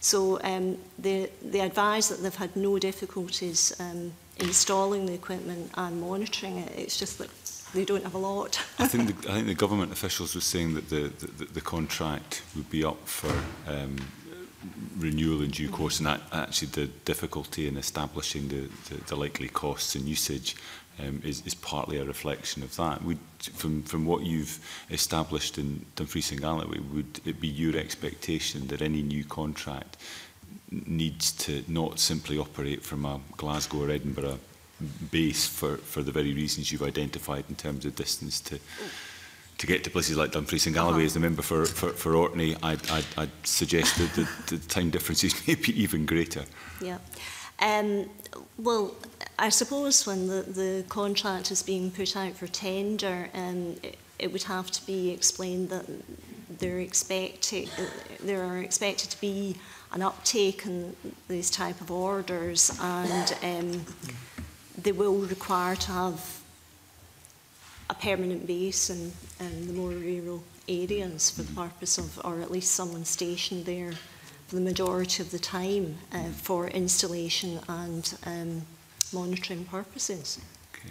So um, they, they advise that they've had no difficulties um, installing the equipment and monitoring it. It's just that they don't have a lot. I, think the, I think the government officials were saying that the, the, the contract would be up for um, renewal in due course and that actually the difficulty in establishing the, the, the likely costs and usage um, is, is partly a reflection of that. Would, from, from what you've established in Dumfries and Galloway, would it be your expectation that any new contract needs to not simply operate from a Glasgow or Edinburgh base for, for the very reasons you've identified in terms of distance to to get to places like Dumfries and Galloway uh -huh. as the member for, for, for Orkney, I'd, I'd, I'd suggest that the, the time differences may be even greater. Yeah. Um, well, I suppose when the, the contract is being put out for tender, um, it, it would have to be explained that they're expected, there are expected to be an uptake in these type of orders and um, they will require to have a permanent base in, in the more rural areas for the purpose of, or at least someone stationed there the majority of the time uh, for installation and um, monitoring purposes. Okay.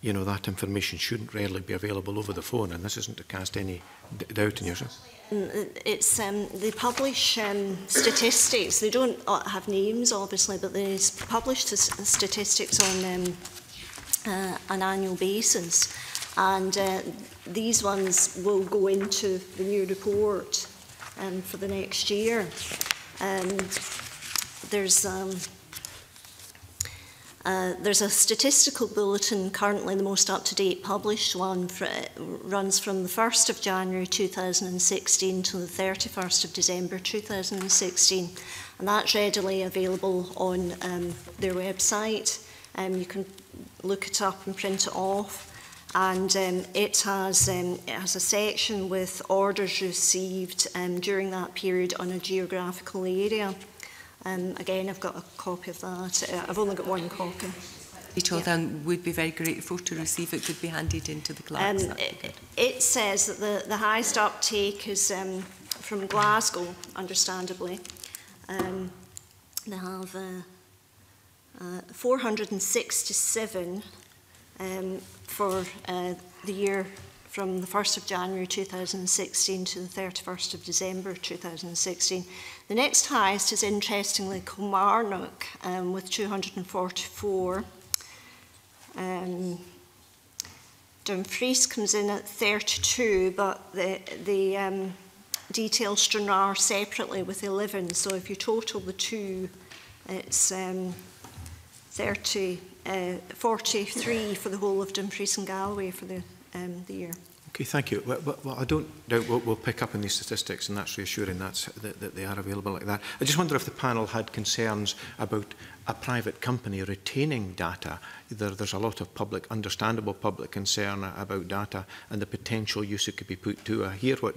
you know, that information shouldn't readily be available over the phone, and this isn't to cast any doubt in yourself it's um, they publish um, statistics. They don't uh, have names, obviously, but they publish the uh, statistics on um, uh, an annual basis, and uh, these ones will go into the new report um, for the next year. And um, there's um, Uh, there's a statistical bulletin currently, the most up-to-date published one, for, runs from the 1st of January 2016 to the 31st of December 2016, and that's readily available on um, their website. Um, you can look it up and print it off. And um, it, has, um, it has a section with orders received um, during that period on a geographical area. Um, again, I've got a copy of that. Uh, I've only got one copy. He told yeah. would be very grateful to receive it. Could be handed into the class. Um, it, it says that the, the highest uptake is um, from Glasgow, understandably. Um, they have uh, uh, 467 um, for uh, the year from the 1st of January 2016 to the 31st of December 2016. The next highest is interestingly Kilmarnock um, with 244. Um, Dumfries comes in at 32, but the, the um, detail Stranraer separately with 11. So if you total the two, it's um, 30, uh, 43 for the whole of Dumfries and Galway for the, um, the year. Okay, thank you. Well, well, I don't doubt we'll, we'll pick up on these statistics, and that's reassuring that's, that, that they are available like that. I just wonder if the panel had concerns about a private company retaining data. There, there's a lot of public, understandable public concern about data and the potential use it could be put to. I hear what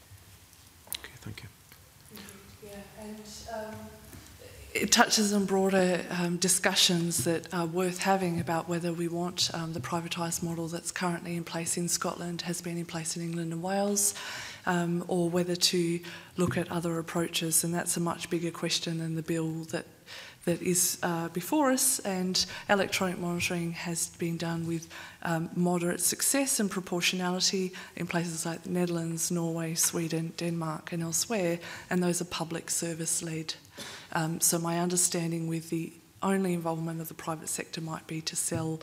Okay, thank you. Yeah, and um, it touches on broader um, discussions that are worth having about whether we want um, the privatised model that's currently in place in Scotland, has been in place in England and Wales, um, or whether to look at other approaches. And that's a much bigger question than the bill that that is uh, before us, and electronic monitoring has been done with um, moderate success and proportionality in places like the Netherlands, Norway, Sweden, Denmark, and elsewhere, and those are public service led. Um, so, my understanding with the only involvement of the private sector might be to sell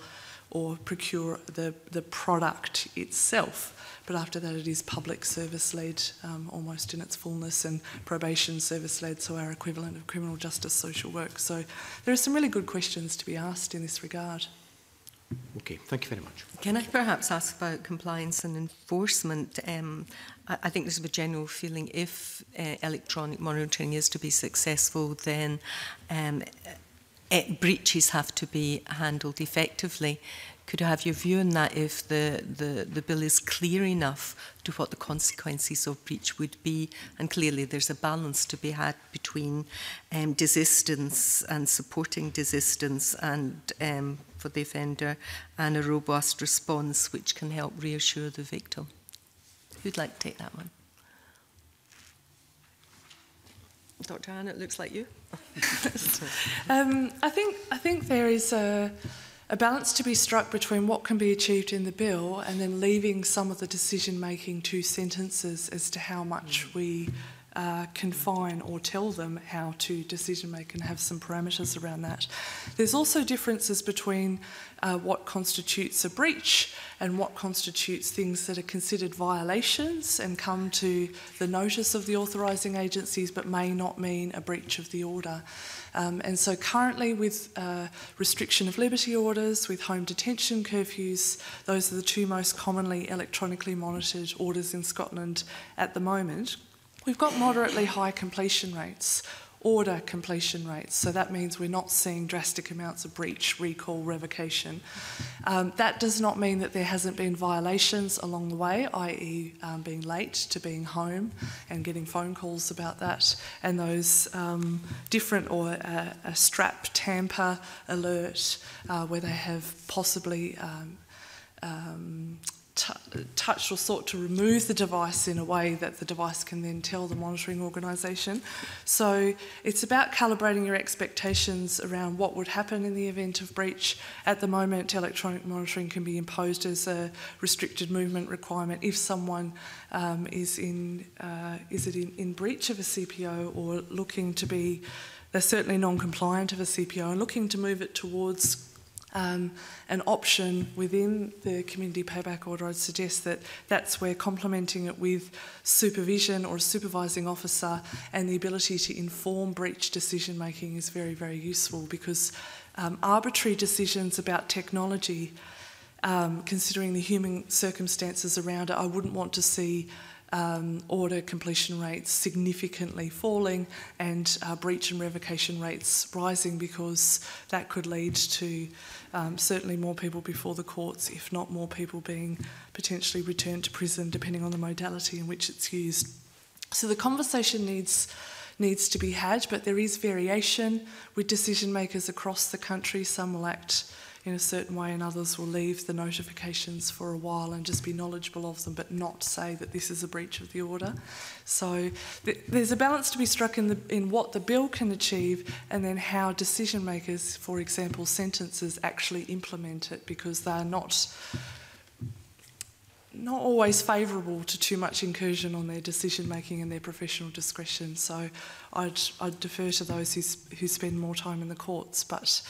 or procure the, the product itself But after that, it is public service led um, almost in its fullness and probation service led, so our equivalent of criminal justice social work. So there are some really good questions to be asked in this regard. Okay, thank you very much. Can I perhaps ask about compliance and enforcement? Um, I, I think there's a general feeling if uh, electronic monitoring is to be successful, then um, it, breaches have to be handled effectively. Could I have your view on that if the, the, the bill is clear enough to what the consequences of breach would be? And clearly there's a balance to be had between um, desistance and supporting desistance and um, for the offender and a robust response which can help reassure the victim. Who'd like to take that one? Dr. Anne, it looks like you. um, I think I think there is a a balance to be struck between what can be achieved in the bill and then leaving some of the decision making to sentences as to how much mm. we uh, confine or tell them how to decision make and have some parameters around that. There's also differences between uh, what constitutes a breach and what constitutes things that are considered violations and come to the notice of the authorising agencies but may not mean a breach of the order. Um, and so currently with uh, restriction of liberty orders, with home detention curfews, those are the two most commonly electronically monitored orders in Scotland at the moment. We've got moderately high completion rates, order completion rates, so that means we're not seeing drastic amounts of breach, recall, revocation. Um, that does not mean that there hasn't been violations along the way, i.e. Um, being late to being home and getting phone calls about that, and those um, different or uh, a strap tamper alert uh, where they have possibly um, um, touched or sought to remove the device in a way that the device can then tell the monitoring organisation. So it's about calibrating your expectations around what would happen in the event of breach. At the moment, electronic monitoring can be imposed as a restricted movement requirement if someone um, is in uh, is it in, in breach of a CPO or looking to be they're certainly non-compliant of a CPO and looking to move it towards um, an option within the community payback order, I'd suggest that that's where complementing it with supervision or a supervising officer and the ability to inform breach decision making is very, very useful because um, arbitrary decisions about technology, um, considering the human circumstances around it, I wouldn't want to see. Um, order completion rates significantly falling and uh, breach and revocation rates rising because that could lead to um, certainly more people before the courts, if not more people being potentially returned to prison, depending on the modality in which it's used. So the conversation needs needs to be had, but there is variation with decision makers across the country. Some will act in a certain way, and others will leave the notifications for a while and just be knowledgeable of them, but not say that this is a breach of the order. So th there's a balance to be struck in, the, in what the bill can achieve, and then how decision makers, for example, sentences, actually implement it, because they are not not always favourable to too much incursion on their decision making and their professional discretion. So I'd, I'd defer to those who, who spend more time in the courts. But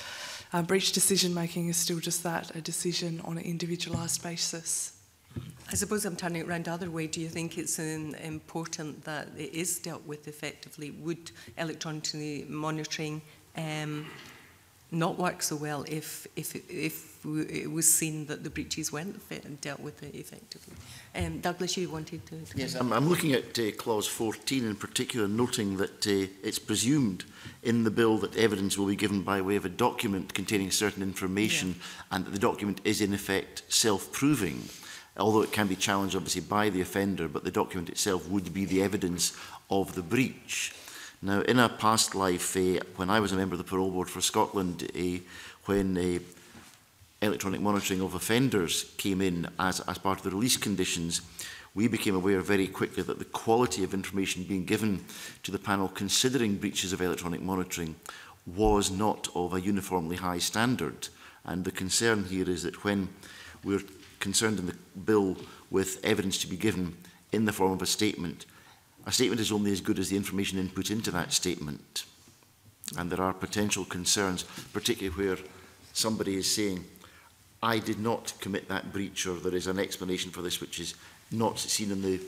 Um, breach decision making is still just that, a decision on an individualised basis. I suppose I'm turning it around the other way. Do you think it's an important that it is dealt with effectively? Would electronic monitoring um, not work so well if, if, if it was seen that the breaches weren't fit and dealt with it effectively. Um, Douglas, you wanted to... to yes, I'm, I'm looking at uh, clause 14 in particular, noting that uh, it's presumed in the bill that evidence will be given by way of a document containing certain information yeah. and that the document is in effect self-proving. Although it can be challenged obviously by the offender, but the document itself would be the evidence of the breach. Now, in a past life, uh, when I was a member of the Parole Board for Scotland, uh, when uh, electronic monitoring of offenders came in as, as part of the release conditions, we became aware very quickly that the quality of information being given to the panel considering breaches of electronic monitoring was not of a uniformly high standard. And the concern here is that when we're concerned in the bill with evidence to be given in the form of a statement, A statement is only as good as the information input into that statement. And there are potential concerns, particularly where somebody is saying, I did not commit that breach or there is an explanation for this which is not seen in the,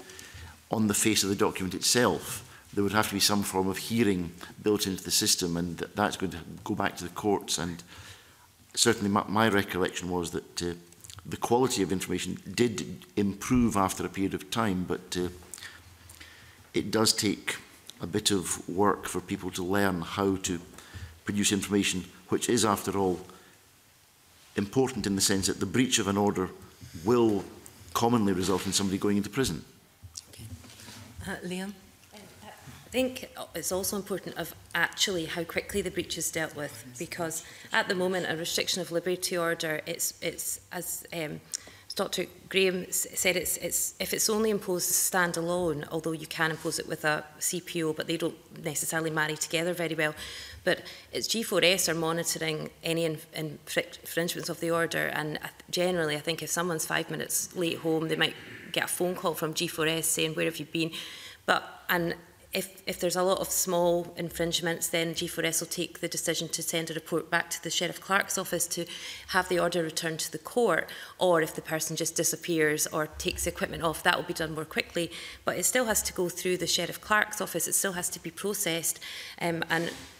on the face of the document itself. There would have to be some form of hearing built into the system and that's going to go back to the courts. And certainly my, my recollection was that uh, the quality of information did improve after a period of time, but uh, it does take a bit of work for people to learn how to produce information, which is, after all, important in the sense that the breach of an order will commonly result in somebody going into prison. Okay. Uh, Liam? I think it's also important of actually how quickly the breach is dealt with because at the moment a restriction of liberty order it's it's as um, As Dr Graham said, it's, it's, if it's only imposed as standalone, although you can impose it with a CPO, but they don't necessarily marry together very well, but it's G4S are monitoring any inf infringements of the order, and generally I think if someone's five minutes late home, they might get a phone call from G4S saying, where have you been? But, and if, if there's a lot of small infringements, then G4S will take the decision to send a report back to the Sheriff Clerk's office to have the order returned to the court, or if the person just disappears or takes the equipment off, that will be done more quickly. But it still has to go through the Sheriff Clerk's office, it still has to be processed. Um, and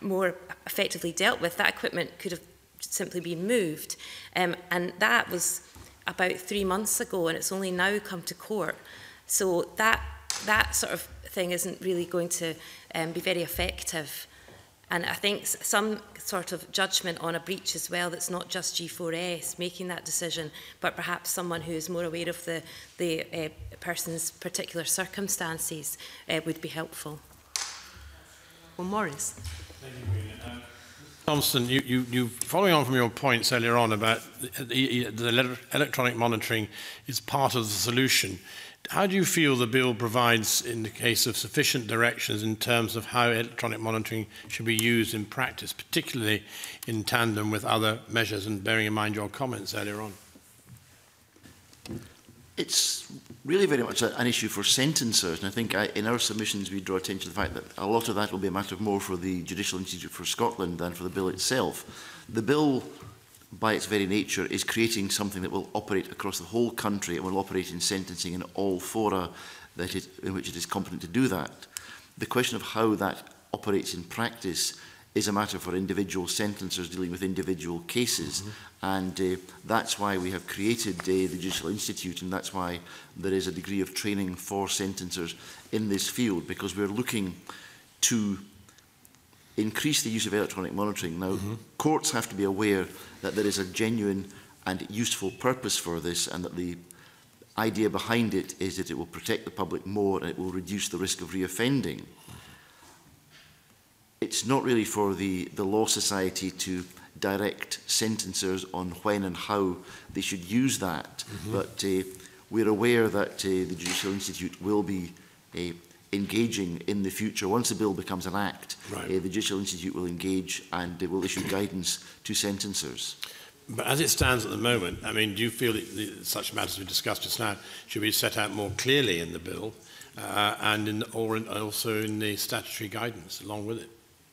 more effectively dealt with, that equipment could have simply been moved. Um, and that was about three months ago, and it's only now come to court. So that that sort of thing isn't really going to um, be very effective. And I think some sort of judgment on a breach as well that's not just G4S making that decision, but perhaps someone who is more aware of the, the uh, person's particular circumstances uh, would be helpful. Well, Morris. Thank you, um, Thompson, you, you, you, following on from your points earlier on about the, the, the electronic monitoring is part of the solution. How do you feel the bill provides in the case of sufficient directions in terms of how electronic monitoring should be used in practice, particularly in tandem with other measures and bearing in mind your comments earlier on? It's really very much a, an issue for sentencers, and I think I, uh, in our submissions we draw attention to the fact that a lot of that will be a matter of more for the Judicial Institute for Scotland than for the bill itself. The bill by its very nature, is creating something that will operate across the whole country and will operate in sentencing in all fora that it, in which it is competent to do that. The question of how that operates in practice is a matter for individual sentencers dealing with individual cases. Mm -hmm. And uh, that's why we have created uh, the Judicial Institute, and that's why there is a degree of training for sentencers in this field, because we're looking to increase the use of electronic monitoring. Now, mm -hmm. courts have to be aware that there is a genuine and useful purpose for this and that the idea behind it is that it will protect the public more and it will reduce the risk of reoffending. It's not really for the, the Law Society to direct sentencers on when and how they should use that, mm -hmm. but uh, we're aware that uh, the Judicial Institute will be uh, engaging in the future. Once the bill becomes an act, right. uh, the Judicial Institute will engage and they will issue guidance to sentencers. But as it stands at the moment, I mean, do you feel that the, such matters we discussed just now should be set out more clearly in the bill uh, and in, or in, also in the statutory guidance along with it?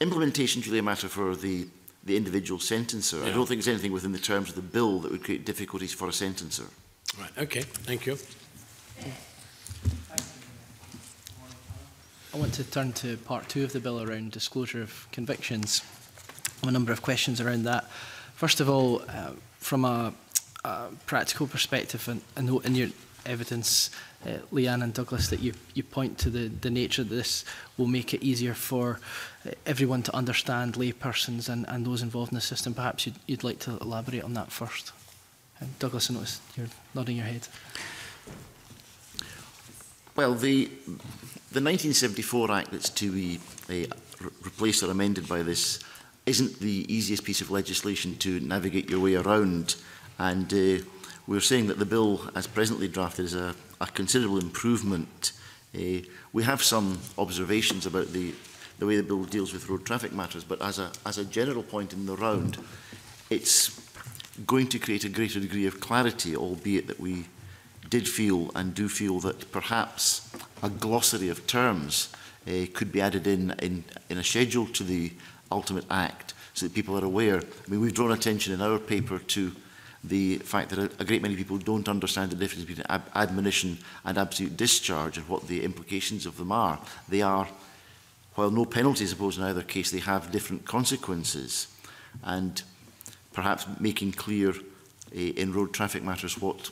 Implementation is really a matter for the, the individual sentencer. Yeah. I don't think there's anything within the terms of the bill that would create difficulties for a sentencer. Right, okay, thank you. I want to turn to part two of the bill around disclosure of convictions. A number of questions around that. First of all, uh, from a, a, practical perspective, and note in your evidence, uh, Leanne and Douglas, that you, you point to the, the nature of this will make it easier for uh, everyone to understand, laypersons and, and those involved in the system. Perhaps you'd, you'd like to elaborate on that first. And Douglas, I noticed you're nodding your head. Well, the, the 1974 Act that's to be uh, replaced or amended by this isn't the easiest piece of legislation to navigate your way around. And uh, we're saying that the bill, as presently drafted, is a, a considerable improvement. Uh, we have some observations about the, the way the bill deals with road traffic matters, but as a, as a general point in the round, it's going to create a greater degree of clarity, albeit that we did feel and do feel that perhaps a glossary of terms uh, could be added in, in in a schedule to the ultimate act so that people are aware. I mean, we've drawn attention in our paper to the fact that a, a great many people don't understand the difference between ab admonition and absolute discharge and what the implications of them are. They are, while no penalty I suppose, in either case, they have different consequences. And perhaps making clear uh, in road traffic matters what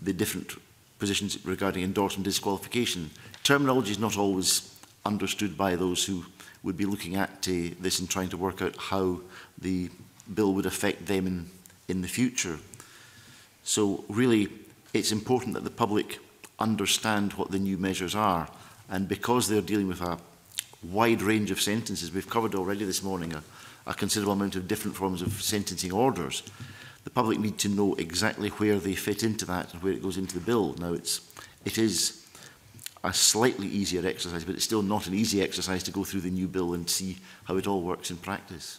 the different positions regarding endorsement disqualification. Terminology is not always understood by those who would be looking at uh, this and trying to work out how the bill would affect them in, in the future. So really, it's important that the public understand what the new measures are. And because they're dealing with a wide range of sentences, we've covered already this morning a, a considerable amount of different forms of sentencing orders the public need to know exactly where they fit into that and where it goes into the bill. Now, it's, it is a slightly easier exercise, but it's still not an easy exercise to go through the new bill and see how it all works in practice.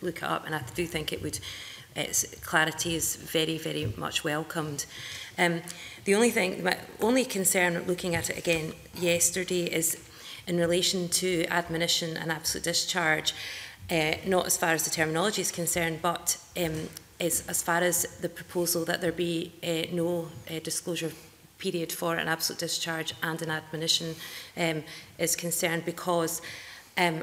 look it up. And I do think it would, it's, clarity is very, very much welcomed. Um, the only thing, my only concern looking at it again yesterday is in relation to admonition and absolute discharge, uh, not as far as the terminology is concerned, but um, is as far as the proposal that there be uh, no uh, disclosure period for an absolute discharge and an admonition um, is concerned because um,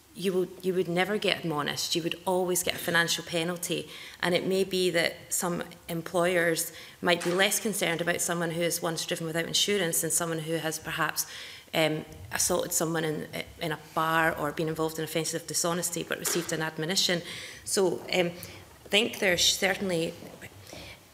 you would you would never get admonished you would always get a financial penalty and it may be that some employers might be less concerned about someone who has once driven without insurance than someone who has perhaps um, assaulted someone in, in a bar or been involved in offensive dishonesty but received an admonition so um, I think there's certainly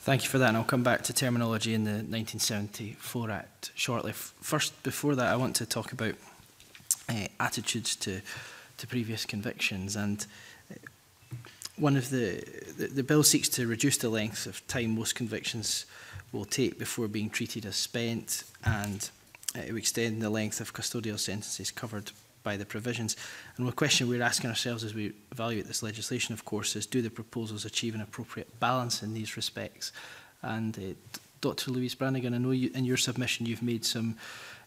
Thank you for that, and I'll come back to terminology in the 1974 Act shortly. First, before that, I want to talk about uh, attitudes to to previous convictions. And uh, one of the, the, the bill seeks to reduce the length of time most convictions will take before being treated as spent and uh, it would extend the length of custodial sentences covered by the provisions. And the question we're asking ourselves as we evaluate this legislation, of course, is do the proposals achieve an appropriate balance in these respects? And uh, Dr Louise Branigan, I know you, in your submission you've made some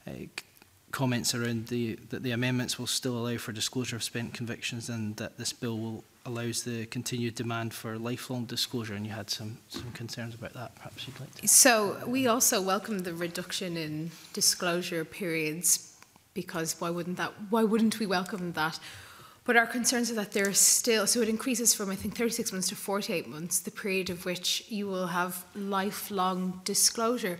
uh, comments around the that the amendments will still allow for disclosure of spent convictions and that this bill will allows the continued demand for lifelong disclosure and you had some some concerns about that perhaps you'd like to so we also welcome the reduction in disclosure periods because why wouldn't that why wouldn't we welcome that but our concerns are that there are still so it increases from i think 36 months to 48 months the period of which you will have lifelong disclosure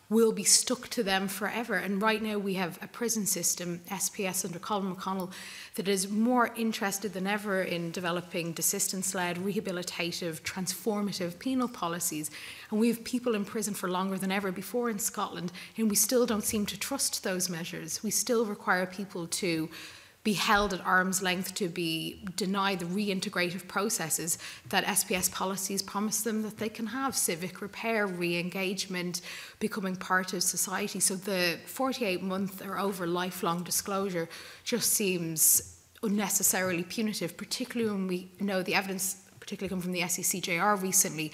will be stuck to them forever. And right now we have a prison system, SPS under Colin McConnell, that is more interested than ever in developing desistance-led, rehabilitative, transformative penal policies. And we have people in prison for longer than ever before in Scotland, and we still don't seem to trust those measures. We still require people to be held at arm's length to be denied the reintegrative processes that SPS policies promise them that they can have civic repair, re engagement, becoming part of society. So the 48 month or over lifelong disclosure just seems unnecessarily punitive, particularly when we know the evidence, particularly come from the SECJR recently.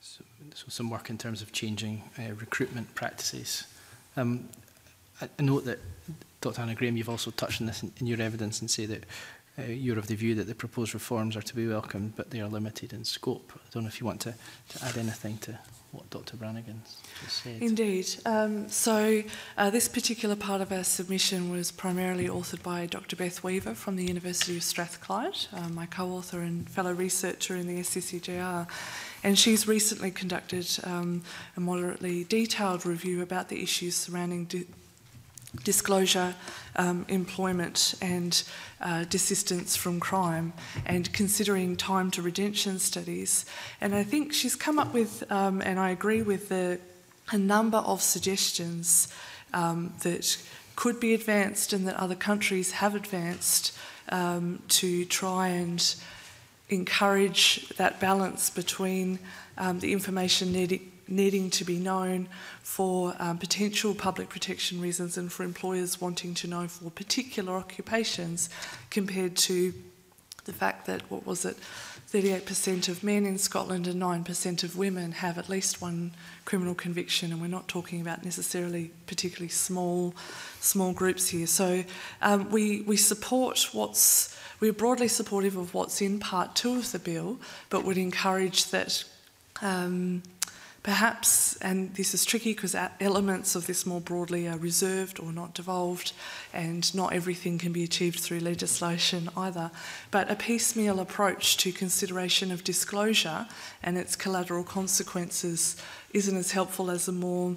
So, so some work in terms of changing uh, recruitment practices. Um, I note that Dr. Anna Graham, you've also touched on this in, in your evidence and say that uh, you're of the view that the proposed reforms are to be welcomed, but they are limited in scope. I don't know if you want to, to add anything to what Dr Brannigan just said. Indeed. Um, so uh, this particular part of our submission was primarily authored by Dr Beth Weaver from the University of Strathclyde, uh, my co-author and fellow researcher in the SCCJR. And she's recently conducted um, a moderately detailed review about the issues surrounding disclosure, um, employment, and uh, desistance from crime, and considering time to redemption studies. And I think she's come up with, um, and I agree with, the, a number of suggestions um, that could be advanced and that other countries have advanced um, to try and encourage that balance between um, the information needed needing to be known for um, potential public protection reasons and for employers wanting to know for particular occupations compared to the fact that, what was it, 38% of men in Scotland and 9% of women have at least one criminal conviction, and we're not talking about necessarily particularly small, small groups here. So um, we, we support what's, we're broadly supportive of what's in part two of the bill, but would encourage that um, Perhaps, and this is tricky because elements of this more broadly are reserved or not devolved, and not everything can be achieved through legislation either, but a piecemeal approach to consideration of disclosure and its collateral consequences isn't as helpful as a more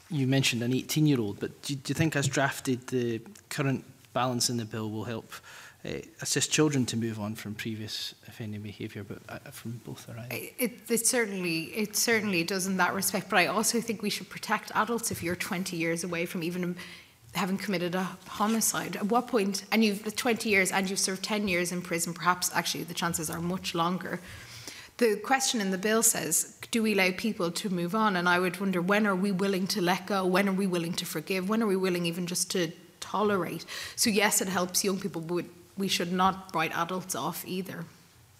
you mentioned an 18-year-old, but do, do you think as drafted, the current balance in the bill will help uh, assist children to move on from previous offending behaviour, but uh, from both around? It, it certainly it certainly does in that respect. But I also think we should protect adults. If you're 20 years away from even having committed a homicide? At what point, and you've 20 years and you've served 10 years in prison, perhaps actually the chances are much longer. The question in the bill says, do we allow people to move on? And I would wonder, when are we willing to let go? When are we willing to forgive? When are we willing even just to tolerate? So yes, it helps young people, but we should not write adults off either.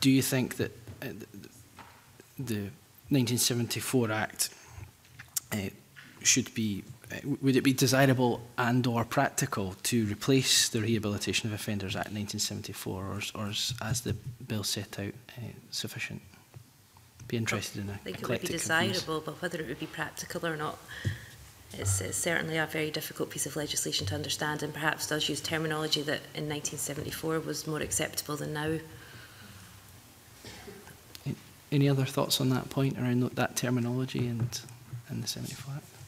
do you think that uh, the 1974 Act uh, should be uh, would it be desirable and or practical to replace the Rehabilitation of Offenders Act 1974 or, or is, as the bill set out uh, sufficient? Be interested in a I think it would be desirable, but whether it would be practical or not, it's, it's certainly a very difficult piece of legislation to understand and perhaps does use terminology that in 1974 was more acceptable than now. Any other thoughts on that point around that terminology and, and the 70 flat?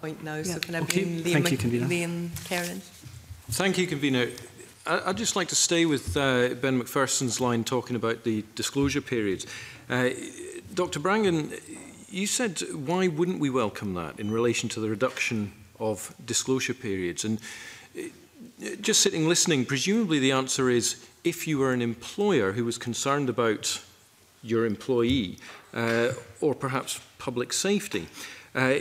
point now, yeah. so can I okay. bring Liam, Thank you, Convener. Liam Karen? Thank you, Convener. I'd just like to stay with uh, Ben McPherson's line talking about the disclosure period. Uh, Dr. Brangan, you said why wouldn't we welcome that in relation to the reduction of disclosure periods? And uh, just sitting listening, presumably the answer is if you were an employer who was concerned about your employee uh, or perhaps public safety. Uh,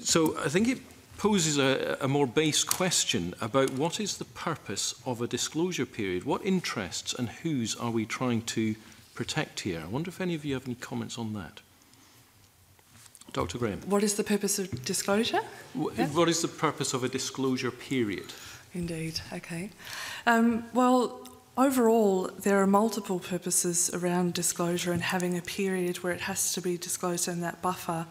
so I think it poses a, a more base question about what is the purpose of a disclosure period? What interests and whose are we trying to protect here? I wonder if any of you have any comments on that. Dr. Graham. What is the purpose of disclosure? W yes? What is the purpose of a disclosure period? Indeed, okay. Um, well, overall, there are multiple purposes around disclosure and having a period where it has to be disclosed and that buffer.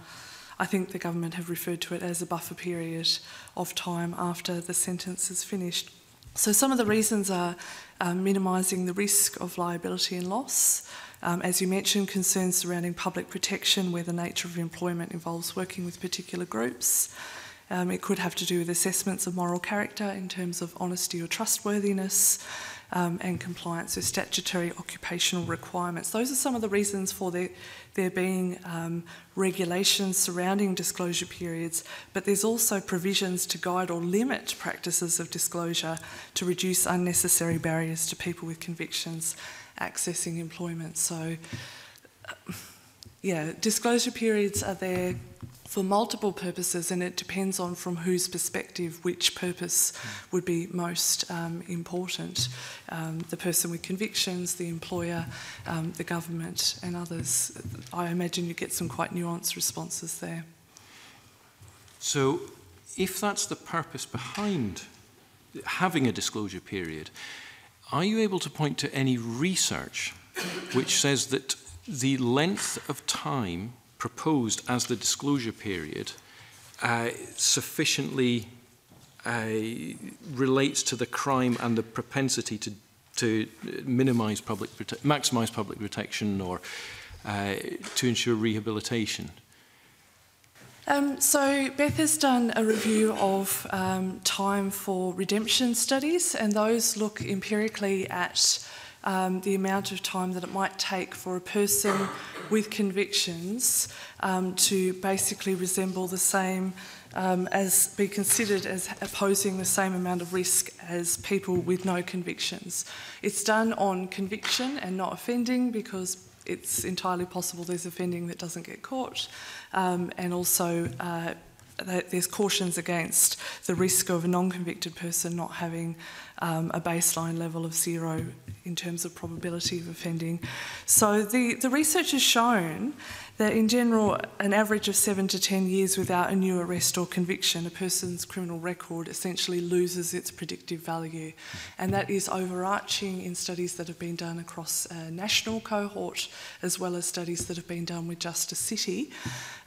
I think the government have referred to it as a buffer period of time after the sentence is finished. So some of the reasons are um, minimising the risk of liability and loss. Um, as you mentioned, concerns surrounding public protection where the nature of employment involves working with particular groups. Um, it could have to do with assessments of moral character in terms of honesty or trustworthiness um, and compliance with statutory occupational requirements. Those are some of the reasons for there, there being um, regulations surrounding disclosure periods, but there's also provisions to guide or limit practices of disclosure to reduce unnecessary barriers to people with convictions accessing employment. So, uh, yeah, disclosure periods are there for multiple purposes, and it depends on from whose perspective which purpose would be most um, important. Um, the person with convictions, the employer, um, the government, and others. I imagine you get some quite nuanced responses there. So, if that's the purpose behind having a disclosure period, are you able to point to any research which says that the length of time proposed as the disclosure period uh, sufficiently uh, relates to the crime and the propensity to, to minimize public maximize public protection or uh, to ensure rehabilitation? Um, so Beth has done a review of um, time for redemption studies and those look empirically at um, the amount of time that it might take for a person with convictions um, to basically resemble the same, um, as be considered as posing the same amount of risk as people with no convictions. It's done on conviction and not offending because it's entirely possible there's offending that doesn't get caught, um, and also. Uh, there's cautions against the risk of a non-convicted person not having um, a baseline level of zero in terms of probability of offending. So the, the research has shown that in general, an average of seven to 10 years without a new arrest or conviction, a person's criminal record essentially loses its predictive value. And that is overarching in studies that have been done across a national cohort, as well as studies that have been done with Justice City.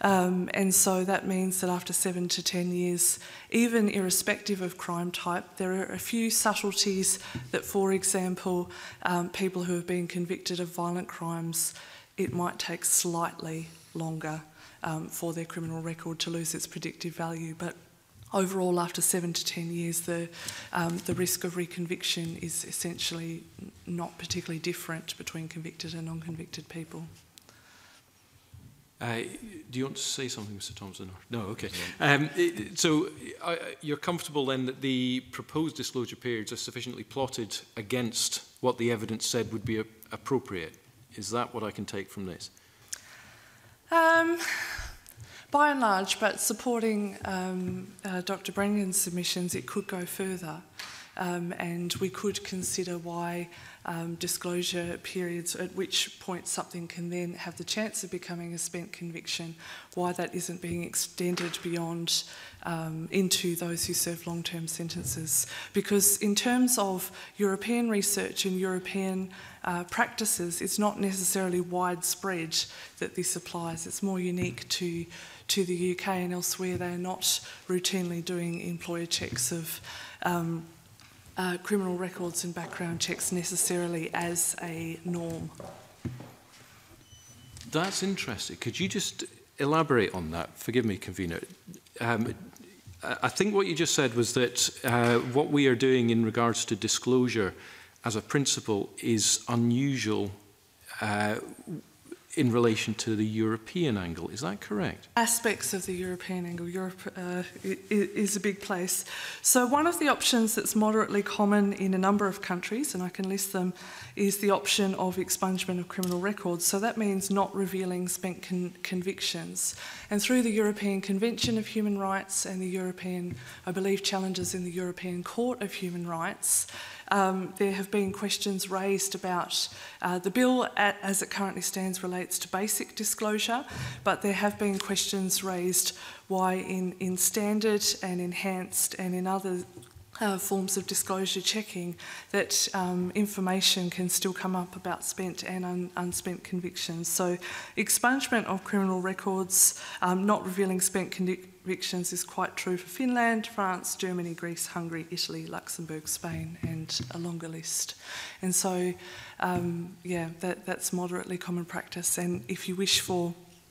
Um, and so that means that after seven to 10 years, even irrespective of crime type, there are a few subtleties that, for example, um, people who have been convicted of violent crimes it might take slightly longer um, for their criminal record to lose its predictive value. But overall, after seven to 10 years, the, um, the risk of reconviction is essentially not particularly different between convicted and non-convicted people. Uh, do you want to say something, Mr. Thompson? No, okay. Um, so uh, you're comfortable then that the proposed disclosure periods are sufficiently plotted against what the evidence said would be appropriate? Is that what I can take from this? Um, by and large, but supporting um, uh, Dr. Brennan's submissions, it could go further. um, and we could consider why um, disclosure periods at which point something can then have the chance of becoming a spent conviction, why that isn't being extended beyond um, into those who serve long-term sentences. Because in terms of European research and European uh, practices, it's not necessarily widespread that this applies. It's more unique to to the UK and elsewhere, they're not routinely doing employer checks of um, uh, criminal records and background checks necessarily as a norm. That's interesting. Could you just elaborate on that? Forgive me, convener. Um, I think what you just said was that uh, what we are doing in regards to disclosure as a principle is unusual uh, in relation to the European angle. Is that correct? Aspects of the European angle. Europe uh, is a big place. So, one of the options that's moderately common in a number of countries, and I can list them, is the option of expungement of criminal records. So, that means not revealing spent con convictions. And through the European Convention of Human Rights and the European, I believe, challenges in the European Court of Human Rights, um, there have been questions raised about uh, the bill at, as it currently stands relates to basic disclosure, but there have been questions raised why in, in standard and enhanced and in other uh, forms of disclosure checking that um, information can still come up about spent and un unspent convictions. So expungement of criminal records, um, not revealing spent convictions. directions is quite true for Finland, France, Germany, Greece, Hungary, Italy, Luxembourg, Spain, and a longer list. And so, um, yeah, that, that's moderately common practice. And if you wish for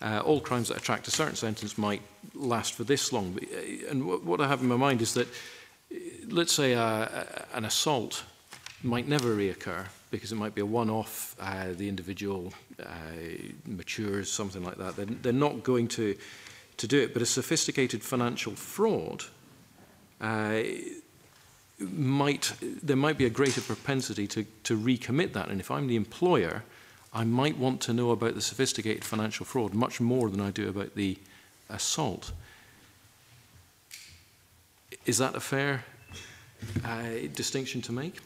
uh, all crimes that attract a certain sentence might last for this long. Uh, and what I have in my mind is that, uh, let's say, a, uh, an assault might never reoccur because it might be a one-off, uh, the individual uh, matures, something like that. They're, they're not going to, to do it. But a sophisticated financial fraud, uh, might, there might be a greater propensity to, to recommit that. And if I'm the employer, I might want to know about the sophisticated financial fraud much more than I do about the assault. Is that a fair uh, distinction to make?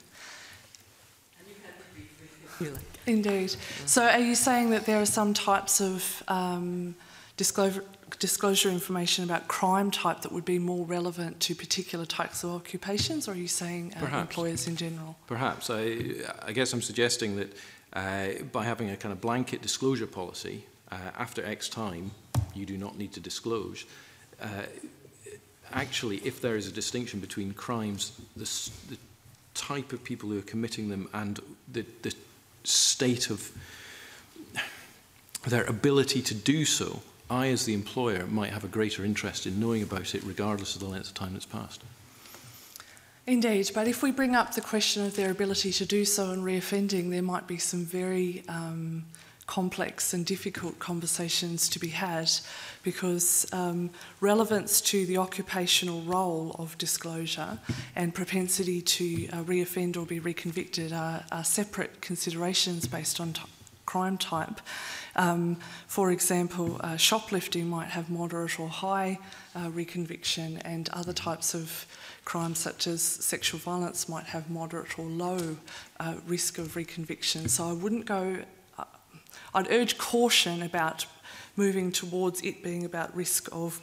Indeed. So are you saying that there are some types of um, disclosure, disclosure information about crime type that would be more relevant to particular types of occupations, or are you saying uh, employers in general? Perhaps. I, I guess I'm suggesting that uh, by having a kind of blanket disclosure policy, uh, after X time, you do not need to disclose. Uh, actually, if there is a distinction between crimes, the, the type of people who are committing them and the, the state of their ability to do so I, as the employer, might have a greater interest in knowing about it regardless of the length of time that's passed. Indeed, but if we bring up the question of their ability to do so and reoffending, there might be some very um, complex and difficult conversations to be had because um, relevance to the occupational role of disclosure and propensity to uh, reoffend or be reconvicted are, are separate considerations based on crime type. Um, for example, uh, shoplifting might have moderate or high uh, reconviction, and other types of crimes such as sexual violence might have moderate or low uh, risk of reconviction. So I wouldn't go, uh, I'd urge caution about moving towards it being about risk of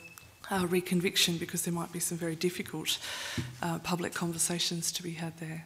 uh, reconviction because there might be some very difficult uh, public conversations to be had there.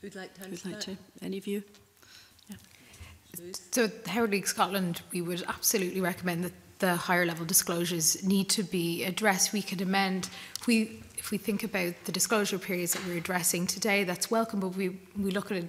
Who'd like to answer Who'd like that? to? Any of you? So Howard League Scotland, we would absolutely recommend that the higher level disclosures need to be addressed. We could amend. We, if we think about the disclosure periods that we're addressing today, that's welcome, but we, we look at it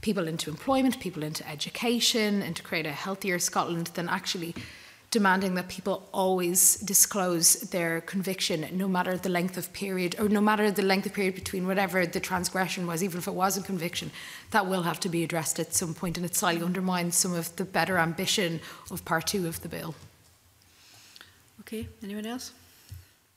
people into employment, people into education, and to create a healthier Scotland, then actually demanding that people always disclose their conviction, no matter the length of period, or no matter the length of period between whatever the transgression was, even if it was a conviction, that will have to be addressed at some point, and it slightly undermines some of the better ambition of part two of the bill. Okay, anyone else?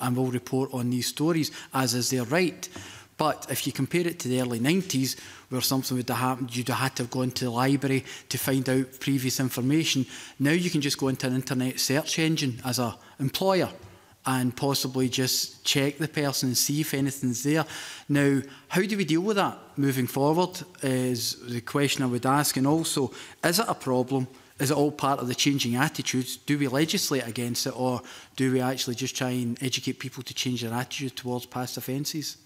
and will report on these stories, as is their right. But if you compare it to the early 90s, where something would have happened, you'd have had to have gone to the library to find out previous information. Now you can just go into an internet search engine as an employer and possibly just check the person and see if anything's there. Now, how do we deal with that moving forward is the question I would ask. And also, is it a problem? Is it all part of the changing attitudes? Do we legislate against it or do we actually just try and educate people to change their attitude towards past offences?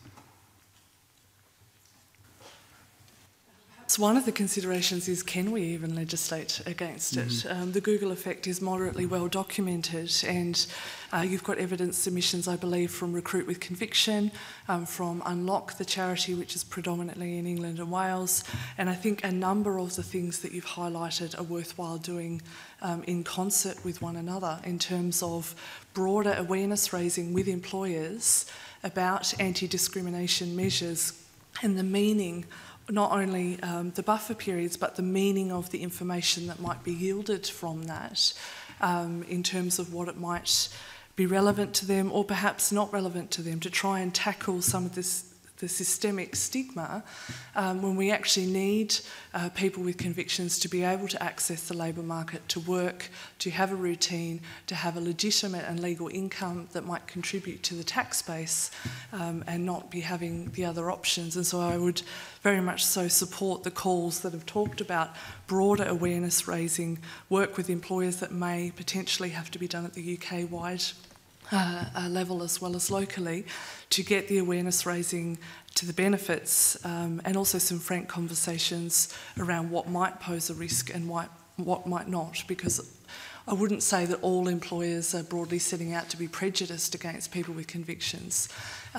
one of the considerations is can we even legislate against it? Mm -hmm. um, the Google effect is moderately well documented and uh, you've got evidence submissions, I believe, from Recruit with Conviction, um, from Unlock, the charity which is predominantly in England and Wales, and I think a number of the things that you've highlighted are worthwhile doing um, in concert with one another in terms of broader awareness raising with employers about anti-discrimination measures and the meaning not only um, the buffer periods, but the meaning of the information that might be yielded from that um, in terms of what it might be relevant to them or perhaps not relevant to them to try and tackle some of this the systemic stigma um, when we actually need uh, people with convictions to be able to access the labour market, to work, to have a routine, to have a legitimate and legal income that might contribute to the tax base um, and not be having the other options. And so I would very much so support the calls that have talked about broader awareness raising, work with employers that may potentially have to be done at the UK wide uh, uh, level as well as locally to get the awareness raising to the benefits um, and also some frank conversations around what might pose a risk and what, what might not because I wouldn't say that all employers are broadly setting out to be prejudiced against people with convictions,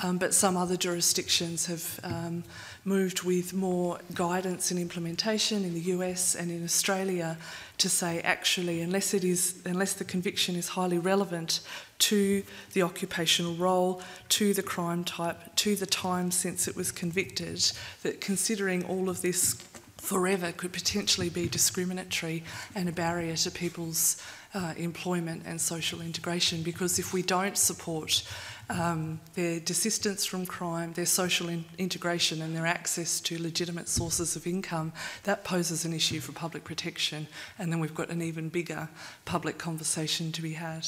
um, but some other jurisdictions have um, moved with more guidance and implementation in the US and in Australia to say actually, unless it is, unless the conviction is highly relevant to the occupational role, to the crime type, to the time since it was convicted, that considering all of this forever could potentially be discriminatory and a barrier to people's uh, employment and social integration because if we don't support um, their desistance from crime, their social in integration, and their access to legitimate sources of income, that poses an issue for public protection. And then we've got an even bigger public conversation to be had.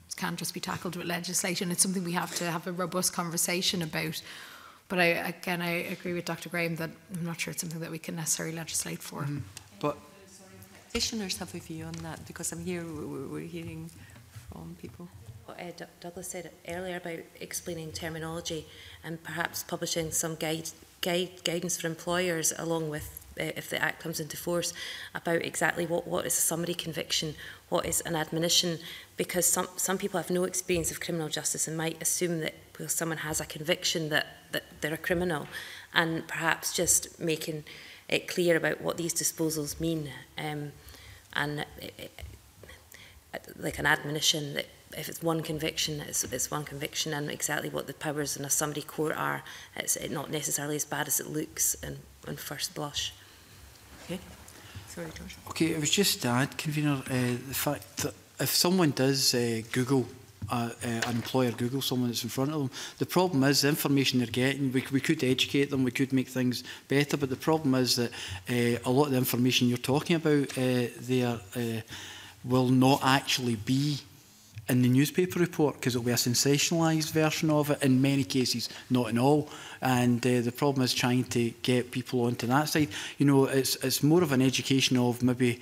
can't just be tackled with legislation. It's something we have to have a robust conversation about. But I, again, I agree with Dr. Graham that I'm not sure it's something that we can necessarily legislate for. Mm -hmm. But practitioners have a view on that because I'm here, we're, hearing from people. What well, uh, Douglas said earlier about explaining terminology and perhaps publishing some guide, guide, guidance for employers along with Uh, if the Act comes into force, about exactly what, what is a summary conviction, what is an admonition, because some, some people have no experience of criminal justice and might assume that well, someone has a conviction that, that they're a criminal, and perhaps just making it clear about what these disposals mean, um, and it, uh, it, uh, like an admonition that if it's one conviction, it's, it's one conviction, and exactly what the powers in a summary court are, it's it not necessarily as bad as it looks on, on first blush. Okay. Sorry, George. Okay, it was just to uh, add, convener, uh, the fact that if someone does uh, Google uh, uh, an employer Google someone that's in front of them. The problem is the information they're getting. We, we could educate them, we could make things better, but the problem is that uh, a lot of the information you're talking about uh, there uh, will not actually be in the newspaper report because it'll be a sensationalised version of it in many cases, not in all. And uh, the problem is trying to get people onto that side. You know, it's it's more of an education of maybe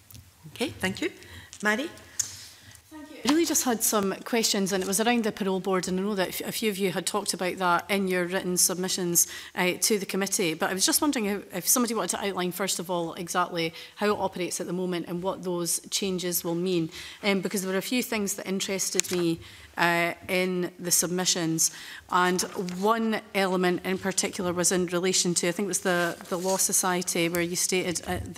Okay, thank you, Maddie really just had some questions, and it was around the parole board, and I know that a few of you had talked about that in your written submissions uh, to the committee, but I was just wondering if, if somebody wanted to outline, first of all, exactly how it operates at the moment and what those changes will mean, um, because there were a few things that interested me uh, in the submissions. And one element in particular was in relation to, I think it was the, the Law Society, where you stated uh, th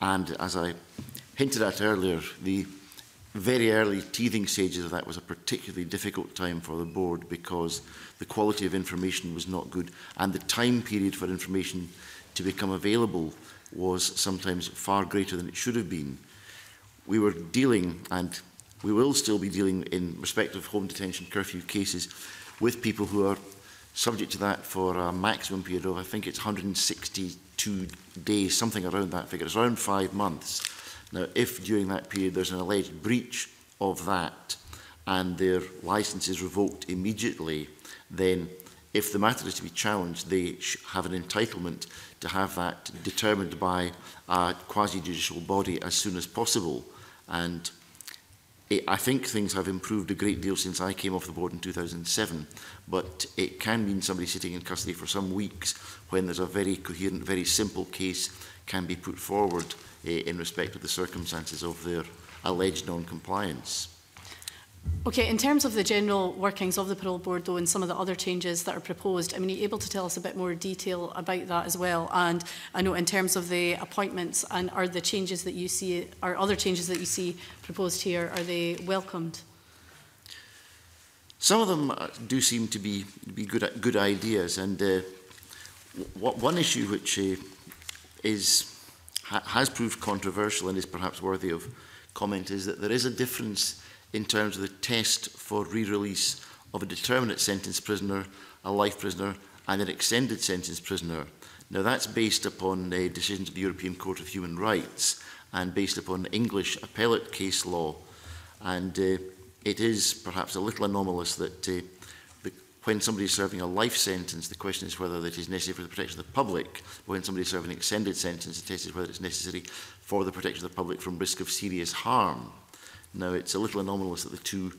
And as I hinted at earlier, the very early teething stages of that was a particularly difficult time for the board because the quality of information was not good and the time period for information to become available was sometimes far greater than it should have been. We were dealing, and we will still be dealing in respect of home detention curfew cases, with people who are subject to that for a maximum period of, I think it's 162 days, something around that figure. It's around five months. Now, if during that period there's an alleged breach of that and their licence is revoked immediately, then if the matter is to be challenged, they have an entitlement to have that determined by a quasi-judicial body as soon as possible. And it, I think things have improved a great deal since I came off the board in 2007, but it can mean somebody sitting in custody for some weeks when there's a very coherent, very simple case can be put forward uh, in respect of the circumstances of their alleged non-compliance. Okay, in terms of the general workings of the parole board though and some of the other changes that are proposed, I mean, are you able to tell us a bit more detail about that as well? And I know in terms of the appointments and are the changes that you see, are other changes that you see proposed here, are they welcomed? Some of them uh, do seem to be, be good, good ideas and uh, one issue which uh, is ha has proved controversial and is perhaps worthy of comment is that there is a difference in terms of the test for re-release of a determinate sentence prisoner, a life prisoner and an extended sentence prisoner. Now that's based upon the decisions of the European Court of Human Rights and based upon English appellate case law. And uh, it is perhaps a little anomalous that uh, when somebody is serving a life sentence, the question is whether that is necessary for the protection of the public. But when somebody is serving an extended sentence, the test is whether it's necessary for the protection of the public from risk of serious harm. Now, it's a little anomalous that the two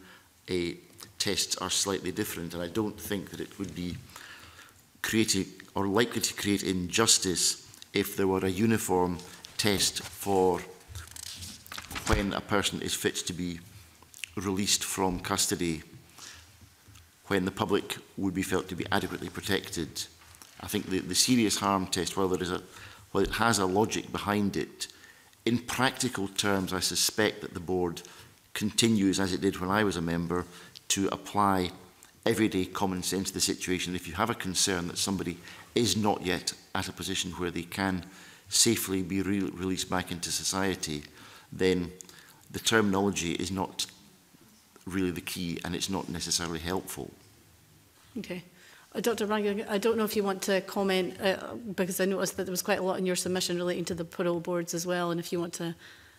a, eh, tests are slightly different, and I don't think that it would be creating or likely to create injustice if there were a uniform test for when a person is fit to be released from custody when the public would be felt to be adequately protected. I think the, the serious harm test, while, there is a, while it has a logic behind it, in practical terms, I suspect that the board continues, as it did when I was a member, to apply everyday common sense to the situation. If you have a concern that somebody is not yet at a position where they can safely be re released back into society, then the terminology is not really the key and it's not necessarily helpful. Okay. Uh, Dr Rangan, I don't know if you want to comment uh, because I noticed that there was quite a lot in your submission relating to the parole boards as well and if you want to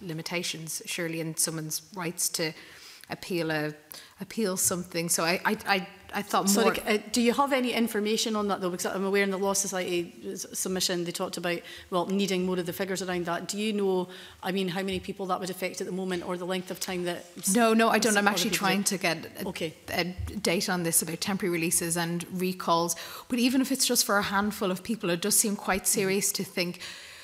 limitations, surely, and someone's rights to appeal a appeal something. So I I, I I thought so more... Sorry, uh, do you have any information on that, though? Because I'm aware in the Law Society submission, they talked about, well, needing more of the figures around that. Do you know, I mean, how many people that would affect at the moment or the length of time that... No, no, I don't. I'm actually trying to get a, uh, okay. a uh, data on this about temporary releases and recalls. But even if it's just for a handful of people, it does seem quite mm. serious mm -hmm. to think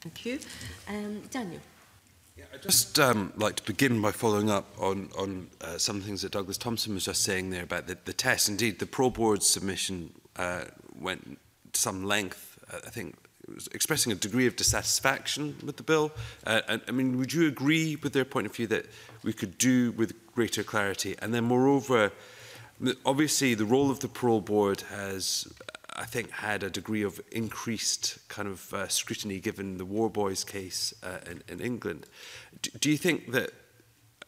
Thank you. Um, Daniel. I'd just um, like to begin by following up on, on uh, some things that Douglas Thompson was just saying there about the, the test. Indeed, the Pro Board submission uh, went to some length, uh, I think, expressing a degree of dissatisfaction with the bill. Uh, and, I mean, would you agree with their point of view that we could do with greater clarity? And then, moreover, obviously the role of the parole board has I think, had a degree of increased kind of uh, scrutiny given the War Boys case uh, in, in England. Do, do you think that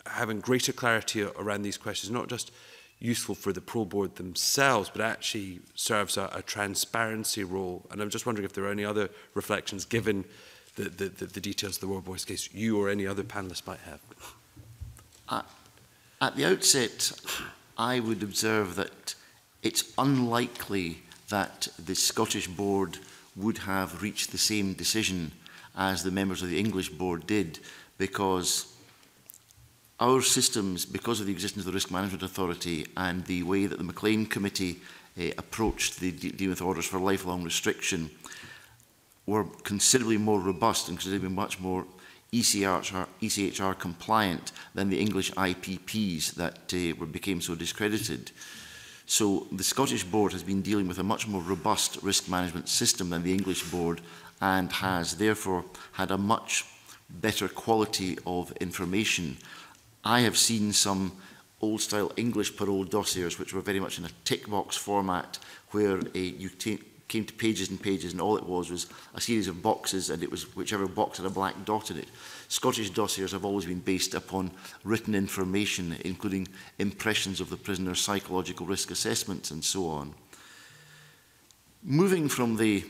having greater clarity around these questions, not just useful for the parole board themselves, but actually serves a, a transparency role? And I'm just wondering if there are any other reflections given the, the, the, the details of the War Boys case you or any other panelists might have. Uh, at the outset, I would observe that it's unlikely that the Scottish board would have reached the same decision as the members of the English board did because our systems, because of the existence of the Risk Management Authority and the way that the Maclean Committee uh, approached the dealing with orders for lifelong restriction, were considerably more robust and considerably much more ECHR, ECHR compliant than the English IPPs that uh, were, became so discredited. Mm -hmm. So the Scottish board has been dealing with a much more robust risk management system than the English board and has therefore had a much better quality of information. I have seen some old style English parole dossiers which were very much in a tick box format where a, you came to pages and pages and all it was was a series of boxes and it was whichever box had a black dot in it. Scottish dossiers have always been based upon written information, including impressions of the prisoner, psychological risk assessments, and so on. Moving from the,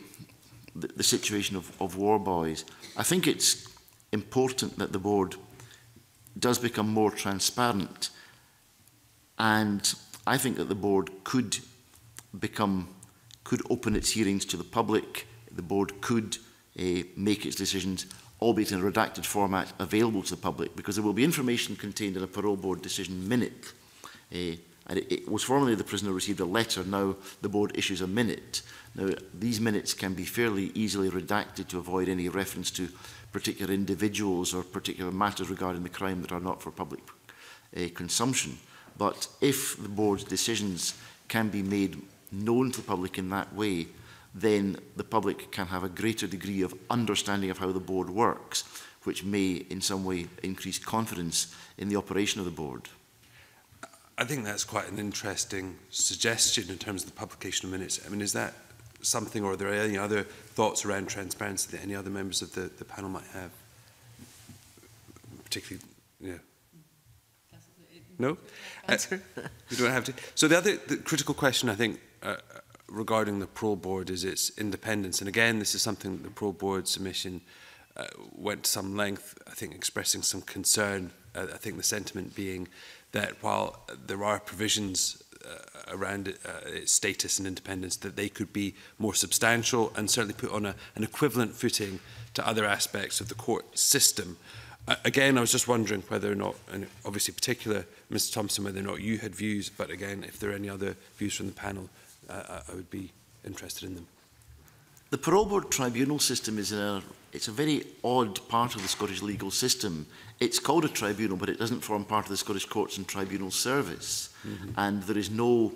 the, the situation of, of war boys, I think it's important that the board does become more transparent. And I think that the board could become, could open its hearings to the public. The board could uh, make its decisions albeit in a redacted format, available to the public because there will be information contained in a parole board decision minute. Uh, and it, it was formerly the prisoner received a letter, now the board issues a minute. Now, these minutes can be fairly easily redacted to avoid any reference to particular individuals or particular matters regarding the crime that are not for public uh, consumption. But if the board's decisions can be made known to the public in that way, then the public can have a greater degree of understanding of how the board works, which may in some way increase confidence in the operation of the board. I think that's quite an interesting suggestion in terms of the publication of minutes. I mean, is that something or are there any other thoughts around transparency that any other members of the, the panel might have? Particularly, yeah. No? Answer? Uh, you don't have to. So the other the critical question I think uh, regarding the parole board is its independence. And again, this is something that the parole board submission uh, went to some length, I think expressing some concern. Uh, I think the sentiment being that while there are provisions uh, around uh, its status and independence, that they could be more substantial and certainly put on a, an equivalent footing to other aspects of the court system. Uh, again, I was just wondering whether or not, and obviously particular, Mr Thompson, whether or not you had views, but again, if there are any other views from the panel I, I would be interested in them. The parole board tribunal system is a, it's a very odd part of the Scottish legal system. It's called a tribunal, but it doesn't form part of the Scottish Courts and Tribunal Service. Mm -hmm. And there is no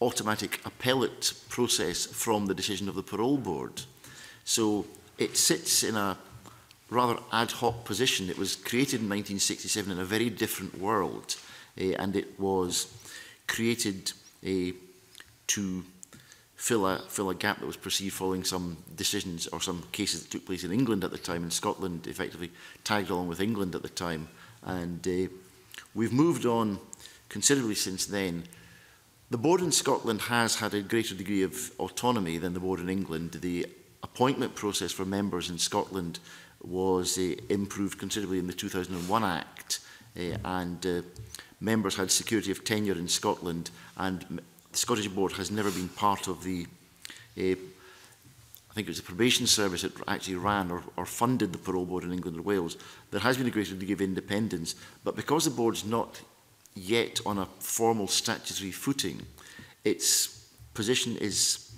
automatic appellate process from the decision of the parole board. So it sits in a rather ad hoc position. It was created in 1967 in a very different world, uh, and it was created uh, to fill a, fill a gap that was perceived following some decisions or some cases that took place in England at the time, and Scotland effectively tagged along with England at the time. And uh, we've moved on considerably since then. The board in Scotland has had a greater degree of autonomy than the board in England. The appointment process for members in Scotland was uh, improved considerably in the 2001 Act, uh, and uh, members had security of tenure in Scotland, and the Scottish Board has never been part of the, uh, I think it was the probation service that actually ran or, or funded the parole board in England and Wales. There has been a great degree to give independence, but because the board's not yet on a formal statutory footing, its position is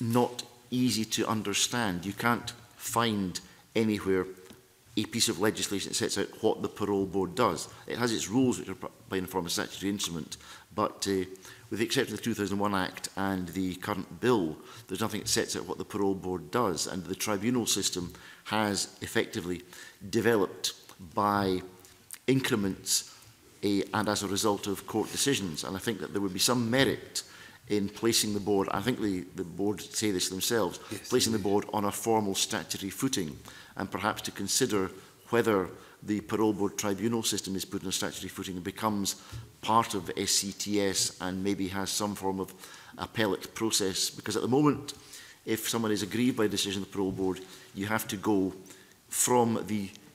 not easy to understand. You can't find anywhere a piece of legislation that sets out what the parole board does. It has its rules, which are by the form of statutory instrument, but uh, With the exception of the 2001 Act and the current bill, there's nothing that sets out what the parole board does. And the tribunal system has effectively developed by increments a, eh, and as a result of court decisions. And I think that there would be some merit in placing the board, I think the, the board say this themselves, yes, placing the board on a formal statutory footing and perhaps to consider whether the parole board tribunal system is put on a statutory footing and becomes part of SCTS and maybe has some form of appellate process. Because at the moment, if someone is aggrieved by a decision of the parole board, you have to go from the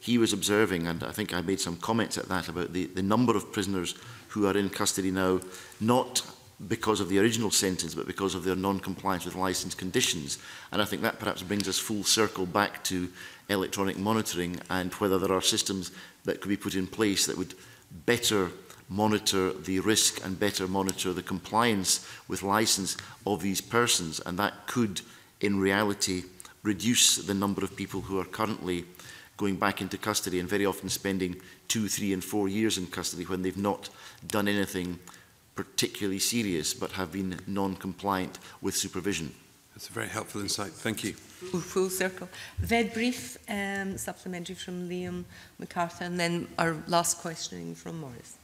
he was observing, and I think I made some comments at that, about the, the number of prisoners who are in custody now, not because of the original sentence, but because of their non-compliance with license conditions. And I think that perhaps brings us full circle back to electronic monitoring and whether there are systems that could be put in place that would better monitor the risk and better monitor the compliance with license of these persons. And that could, in reality, reduce the number of people who are currently going back into custody and very often spending two, three and four years in custody when they've not done anything particularly serious but have been non-compliant with supervision. That's a very helpful insight. Thank you. Full, full circle. Very brief um, supplementary from Liam MacArthur and then our last questioning from Morris.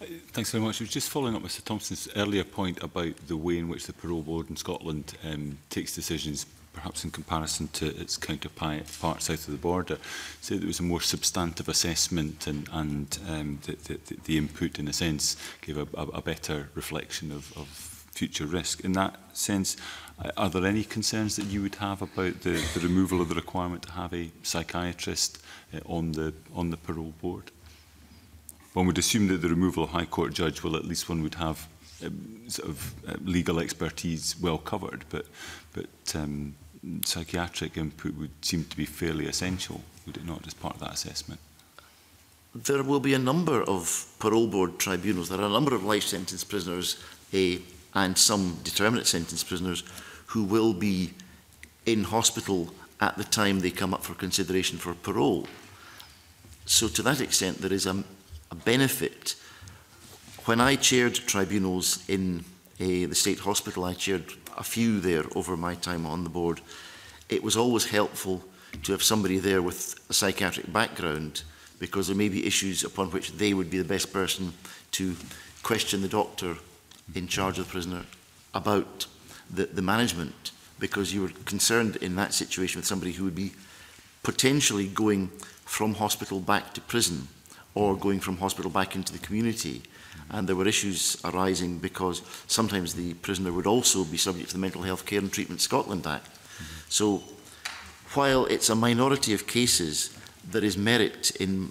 Uh, thanks very much. I was just following up Mr Thompson's earlier point about the way in which the Parole Board in Scotland um, takes decisions perhaps in comparison to its counterpart south of the border, say there was a more substantive assessment and, and um, the, the, the input, in a sense, gave a, a, a better reflection of, of future risk. In that sense, uh, are there any concerns that you would have about the, the removal of the requirement to have a psychiatrist uh, on, the, on the parole board? One would assume that the removal of High Court judge will at least one would have um, sort of uh, legal expertise well covered, but but um, psychiatric input would seem to be fairly essential, would it not, as part of that assessment? There will be a number of parole board tribunals. There are a number of life sentence prisoners eh, and some determinate sentence prisoners who will be in hospital at the time they come up for consideration for parole. So to that extent, there is a, a benefit. When I chaired tribunals in eh, the state hospital, I chaired a few there over my time on the board, it was always helpful to have somebody there with a psychiatric background because there may be issues upon which they would be the best person to question the doctor in charge of the prisoner about the, the management because you were concerned in that situation with somebody who would be potentially going from hospital back to prison or going from hospital back into the community and there were issues arising because sometimes the prisoner would also be subject to the Mental Health Care and Treatment Scotland Act. Mm -hmm. So while it's a minority of cases, there is merit, in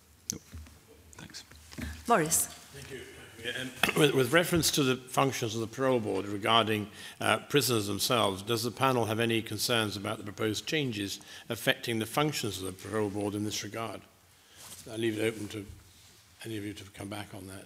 No. Thanks. Morris. Thank you. Um, with, with reference to the functions of the parole board regarding uh, prisoners themselves, does the panel have any concerns about the proposed changes affecting the functions of the parole board in this regard? I leave it open to any of you to come back on that.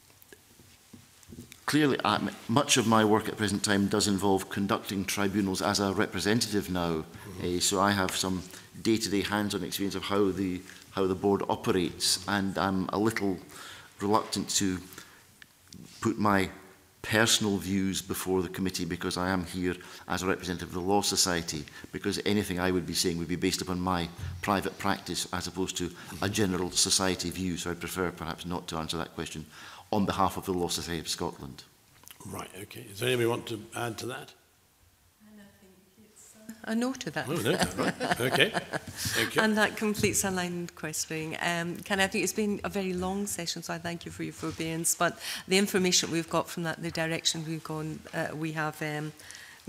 clearly, I, much of my work at present time does involve conducting tribunals as a representative now. Mm-hmm. Uh, so I have some day-to-day hands-on experience of how the how the board operates, and I'm a little reluctant to put my personal views before the committee because I am here as a representative of the Law Society because anything I would be saying would be based upon my private practice as opposed to a general society view so I'd prefer perhaps not to answer that question on behalf of the Law Society of Scotland. Right, okay. Does anybody want to add to that? a no to that. Oh, no, right. okay. Thank you. And that completes our line questioning. Um, Ken, I, think it's been a very long session, so I thank you for your forbearance. But the information we've got from that, the direction we've gone, uh, we have um,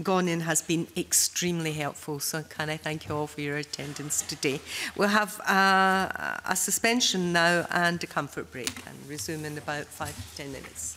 gone in has been extremely helpful. So can I thank you all for your attendance today. We'll have uh, a suspension now and a comfort break and resume in about five to ten minutes.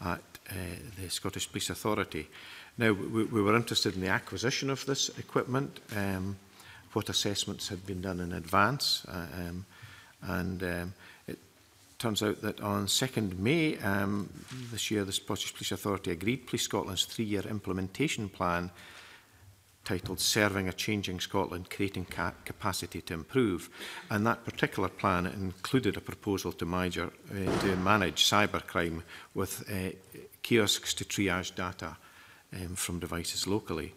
at uh, the Scottish Police Authority. Now, we, we were interested in the acquisition of this equipment. Um, what assessments had been done in advance. Uh, um, and um, it turns out that on 2nd May um, this year, the Scottish Police Authority agreed Police Scotland's three-year implementation plan titled Serving a Changing Scotland, Creating Ca Capacity to Improve. And that particular plan included a proposal to, major, uh, to manage cybercrime with uh, kiosks to triage data um, from devices locally.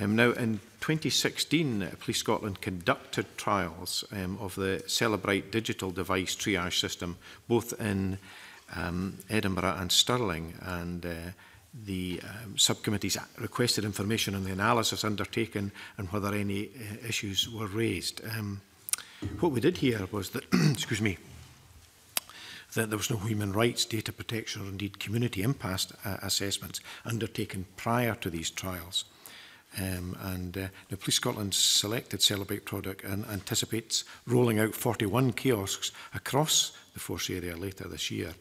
Um, now, in 2016, uh, Police Scotland conducted trials um, of the Celebrate digital device triage system, both in um, Edinburgh and Stirling, and uh, the um, subcommittees requested information on the analysis undertaken and whether any uh, issues were raised. Um, what we did here was that, excuse me, that there was no human rights, data protection, or indeed community impact uh, assessments undertaken prior to these trials. Um, and uh, the Police Scotland selected Celebrate product and anticipates rolling out 41 kiosks across the force area later this year.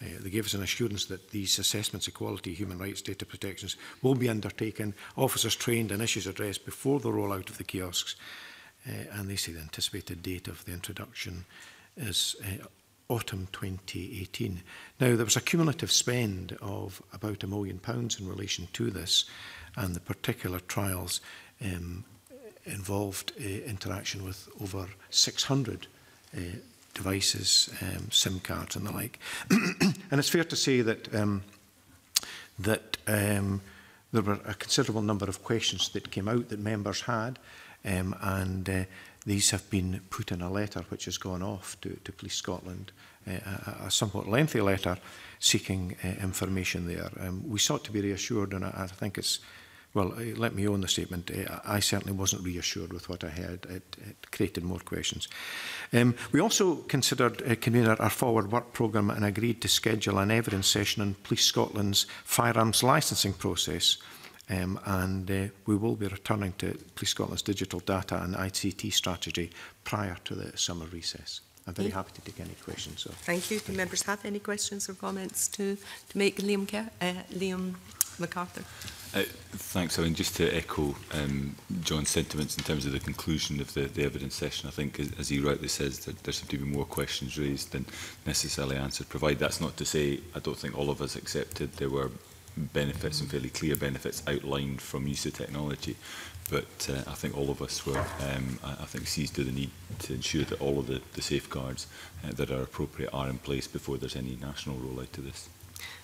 Uh, they gave us an assurance that these assessments of quality, human rights, data protections will be undertaken, officers trained and issues addressed before the rollout of the kiosks. Uh, and they say the anticipated date of the introduction is uh, autumn 2018. Now, there was a cumulative spend of about a million pounds in relation to this and the particular trials um, involved uh, interaction with over 600 uh, devices, um, SIM cards and the like. and it's fair to say that um, that um, there were a considerable number of questions that came out that members had, um, and uh, these have been put in a letter which has gone off to, to Police Scotland, uh, a, a somewhat lengthy letter seeking uh, information there. Um, we sought to be reassured, and I, I think it's Well, let me own the statement. Eh, I certainly wasn't reassured with what I heard. It, it created more questions. Um, we also considered uh, convening our forward work programme and agreed to schedule an evidence session on Police Scotland's firearms licensing process. Um, and uh, we will be returning to Police Scotland's digital data and ICT strategy prior to the summer recess. I'm very happy to take any questions. So. Thank you. Do members have any questions or comments to, to make Liam, uh, Liam MacArthur? Uh, thanks, Owen. Just to echo um, John's sentiments in terms of the conclusion of the, the evidence session, I think, as, as he rightly says, that there seem to be more questions raised than necessarily answered, provided that's not to say I don't think all of us accepted there were benefits and fairly clear benefits outlined from use of technology. But uh, I think all of us were, um, I, I think, seized to the need to ensure that all of the, the safeguards uh, that are appropriate are in place before there's any national rollout to this.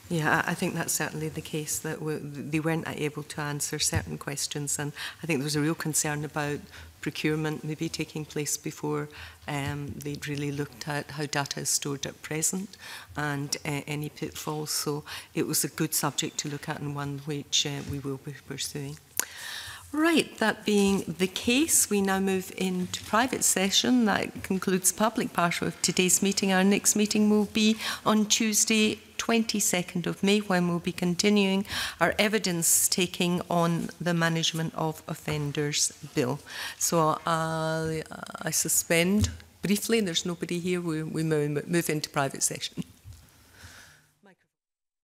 Yeah, I think that's certainly the case that we, they weren't able to answer certain questions, and I think there was a real concern about procurement maybe taking place before um, they'd really looked at how data is stored at present and uh, any pitfalls. So it was a good subject to look at and one which uh, we will be pursuing. Right, that being the case, we now move into private session. That concludes public part of today's meeting. Our next meeting will be on Tuesday, 22nd of May when we'll be continuing our evidence taking on the Management of Offenders Bill. So I, uh, I suspend briefly, there's nobody here, we, we move into private session.